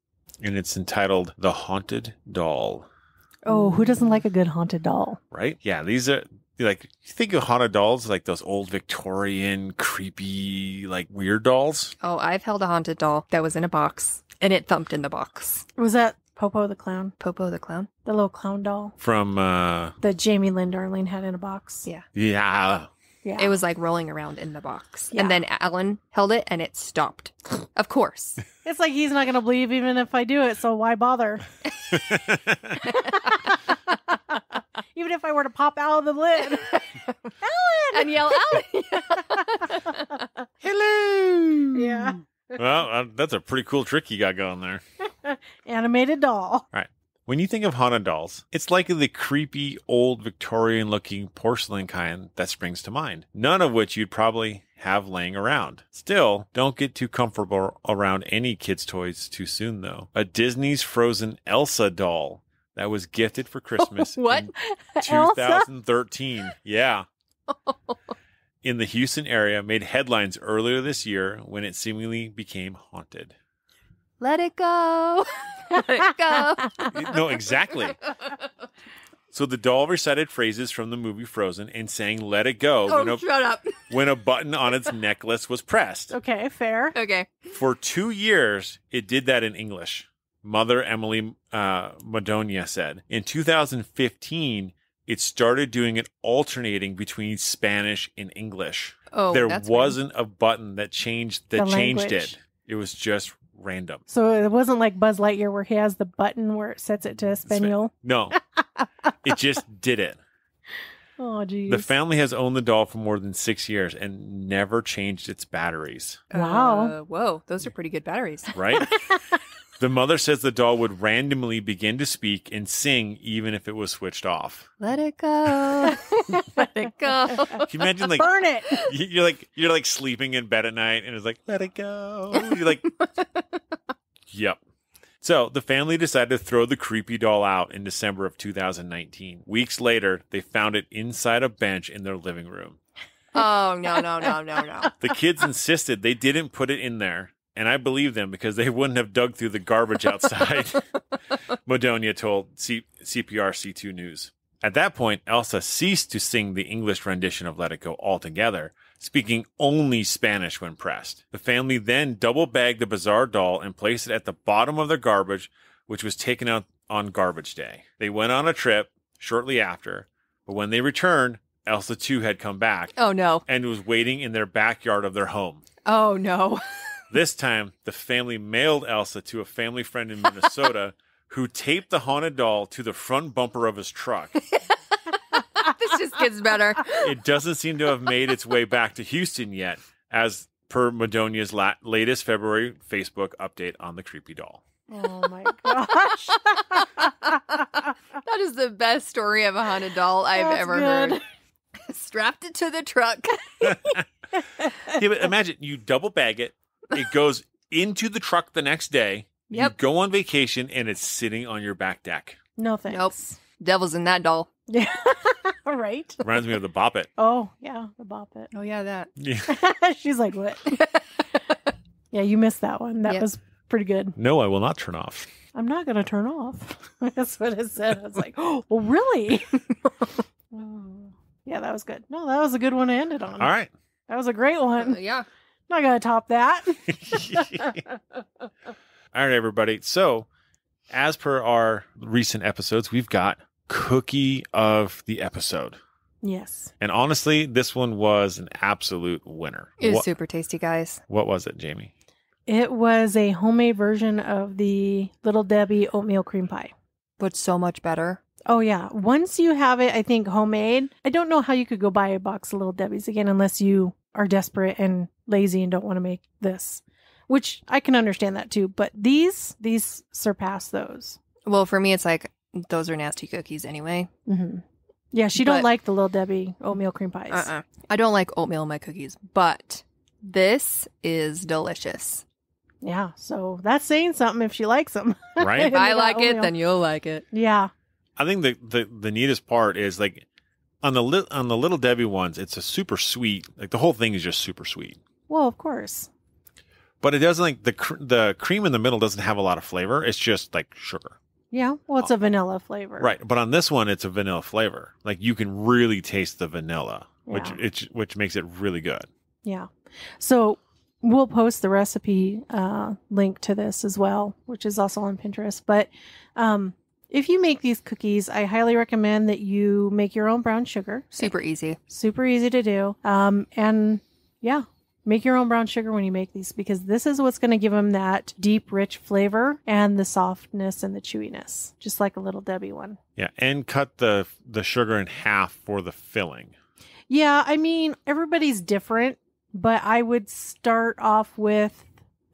and it's entitled The Haunted Doll, Oh, who doesn't like a good haunted doll? right? Yeah, these are like you think of haunted dolls like those old Victorian creepy like weird dolls. Oh, I've held a haunted doll that was in a box and it thumped in the box. Was that Popo the clown? Popo the clown? The little clown doll From uh that Jamie Lynn Darling had in a box? Yeah. yeah, Yeah. It was like rolling around in the box. Yeah. And then Alan held it and it stopped. of course. It's like he's not going to believe even if I do it, so why bother? even if I were to pop out of the lid. Alan! and yell out. Hello. Yeah. Well, uh, that's a pretty cool trick you got going there. Animated doll. When you think of haunted dolls, it's likely the creepy, old Victorian looking porcelain kind that springs to mind, none of which you'd probably have laying around. Still, don't get too comfortable around any kids' toys too soon, though. A Disney's Frozen Elsa doll that was gifted for Christmas What? in Elsa? 2013. Yeah. In the Houston area, made headlines earlier this year when it seemingly became haunted. Let it go. Let it go. no, exactly. So the doll recited phrases from the movie Frozen and sang "Let It Go" when Oh, a, shut up. when a button on its necklace was pressed. Okay, fair. Okay. For two years, it did that in English. Mother Emily uh, Madonia said. In 2015, it started doing it alternating between Spanish and English. Oh, there that's weird. wasn't a button that changed that The changed language. it. It was just random. So it wasn't like Buzz Lightyear where he has the button where it sets it to Espanol. No, it just did it. Oh, geez. The family has owned the doll for more than six years and never changed its batteries. Wow. Uh, whoa, those are pretty good batteries. Right? The mother says the doll would randomly begin to speak and sing even if it was switched off. Let it go. Let it go. Can you imagine like Burn it. you- you're like you're like sleeping in bed at night and it's like let it go. You're like Yep. So the family decided to throw the creepy doll out in December of 2019. Weeks later, they found it inside a bench in their living room. Oh no no no no no. The kids insisted they didn't put it in there, and I believe them because they wouldn't have dug through the garbage outside. Madonia told C- CPR C2 News. At that point, Elsa ceased to sing the English rendition of Let It Go altogether, speaking only Spanish when pressed. The family then double bagged the bizarre doll and placed it at the bottom of their garbage, which was taken out on garbage day. They went on a trip shortly after, but when they returned, Elsa too had come back Oh no. and was waiting in their backyard of their home. Oh no. This time, the family mailed Elsa to a family friend in Minnesota who taped the haunted doll to the front bumper of his truck. this just gets better. It doesn't seem to have made its way back to Houston yet, as per Madonia's la- latest February Facebook update on the creepy doll. Oh my gosh. That is the best story of a haunted doll I've That's ever good. heard. Strapped it to the truck. Yeah, but imagine you double bag it, it goes into the truck the next day. Yep. You go on vacation and it's sitting on your back deck. No thanks. Nope. Devil's in that doll. Yeah. right. Reminds me of the Bop It. Oh yeah, the bop it. Oh yeah, that. Yeah. She's like, what? yeah, you missed that one. That Yep. was pretty good. No, I will not turn off. I'm not going to turn off. That's what it said. I was like, oh, well, really? Oh. yeah, that was good. No, that was a good one to end it on. All right. That was a great one. Uh, yeah. Not going to top that. All right, everybody. So, as per our recent episodes, we've got cookie of the episode. yes. And honestly, this one was an absolute winner. It was What, super tasty, guys. what was it, Jamie? It was a homemade version of the Little Debbie oatmeal cream pie. But so much better. Oh yeah. Once you have it, I think homemade. I don't know how you could go buy a box of Little Debbie's again unless you are desperate and lazy and don't want to make this. Which I can understand that too, but these these surpass those. Well, for me, it's like those are nasty cookies anyway. hmm Yeah, she don't like the Little Debbie oatmeal cream pies. Uh-uh. I don't like oatmeal in my cookies, but this is delicious. Yeah, so that's saying something if she likes them. Right? If I they got like it, then you'll like it. yeah, I think the, the the neatest part is like on the li- on the little Debbie ones, it's a super sweet. Like the whole thing is just super sweet. Well, of course. But it doesn't like the cr- the cream in the middle doesn't have a lot of flavor. It's just like sugar. Yeah, well, it's a vanilla flavor, Right, but on this one, it's a vanilla flavor. Like you can really taste the vanilla, which Yeah. which which makes it really good. Yeah. So we'll post the recipe uh, link to this as well, which is also on Pinterest. But um, if you make these cookies, I highly recommend that you make your own brown sugar. Super easy. Super easy to do. Um, and yeah, make your own brown sugar when you make these because this is what's going to give them that deep, rich flavor and the softness and the chewiness, just like a little Debbie one. Yeah, and cut the the sugar in half for the filling. Yeah, I mean, everybody's different, but I would start off with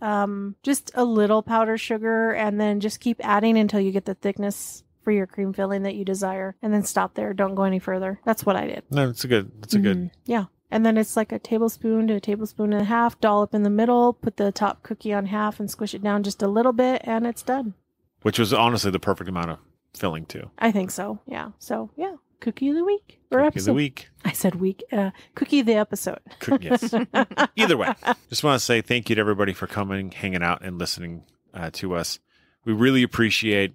um, just a little powdered sugar and then just keep adding until you get the thickness for your cream filling that you desire and then stop there. Don't go any further. That's what I did. No, it's a good. It's a good. Mhm. Yeah. And then it's like a tablespoon to a tablespoon and a half, dollop in the middle, put the top cookie on half and squish it down just a little bit, and it's done. Which was honestly the perfect amount of filling too. I think so. Yeah. So, yeah. Cookie of the week or Cookie of the week. I said week. Uh, cookie of the episode. Cook- yes. Either way, just want to say thank you to everybody for coming, hanging out, and listening uh, to us. We really appreciate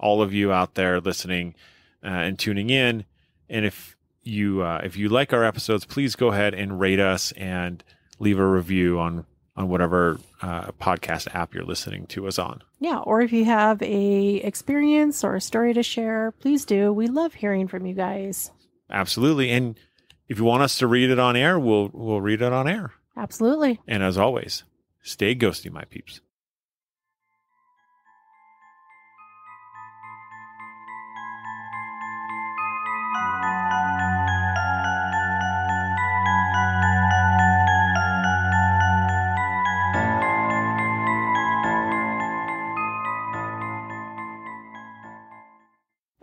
all of you out there listening uh, and tuning in. And if you uh, if you like our episodes, please go ahead and rate us and leave a review on on whatever uh, podcast app you're listening to us on. Yeah, or if you have a experience or a story to share, please do. We love hearing from you guys. Absolutely. And if you want us to read it on air, we'll we'll read it on air. Absolutely. And as always, stay ghosty, my peeps.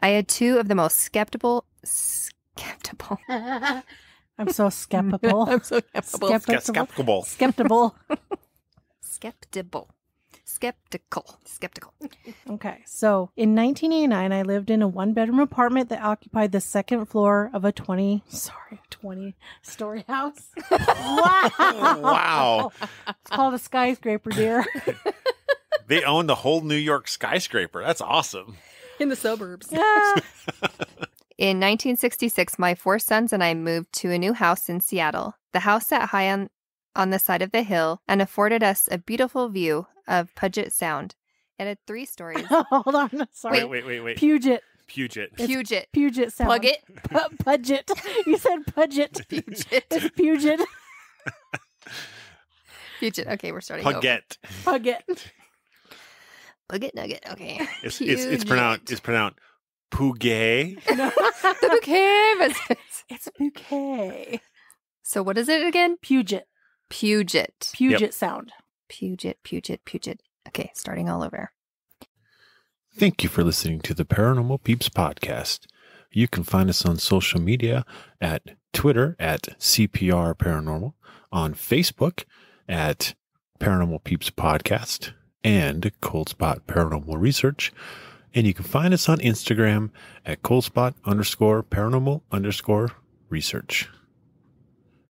I had two of the most skeptical, skeptical. I'm so skeptical. I'm so skeptical. Skeptical. Skeptical. Skeptical. Skeptical. Skeptical. Skeptical. Okay. So in 1989, I lived in a one bedroom apartment that occupied the second floor of a 20, sorry, 20 story house. wow. Wow. It's called a skyscraper, dear. They own the whole New York skyscraper. That's awesome. In the suburbs. Yeah. In 1966, my four sons and I moved to a new house in Seattle. The house sat high on, on the side of the hill and afforded us a beautiful view of Puget Sound. It had three stories. Hold on. Sorry. Wait, wait, wait, wait. Puget. Puget. Puget. Puget Sound. Puget. Pu- Puget. You said Puget. Puget. It's Puget. Puget. Okay, we're starting over. Puget. Puget. Puget Nugget. Okay. It's, it's, it's pronounced it's pronounced Puget. No. the bouquet visits. it's bouquet. So what is it again? Puget. Puget. Puget Sound. Puget. Puget. Puget. Okay, starting all over. Thank you for listening to the Paranormal Peeps podcast. You can find us on social media at Twitter at CPR Paranormal, on Facebook at Paranormal Peeps Podcast and Coldspot Paranormal Research. And you can find us on Instagram at coldspot underscore paranormal underscore research.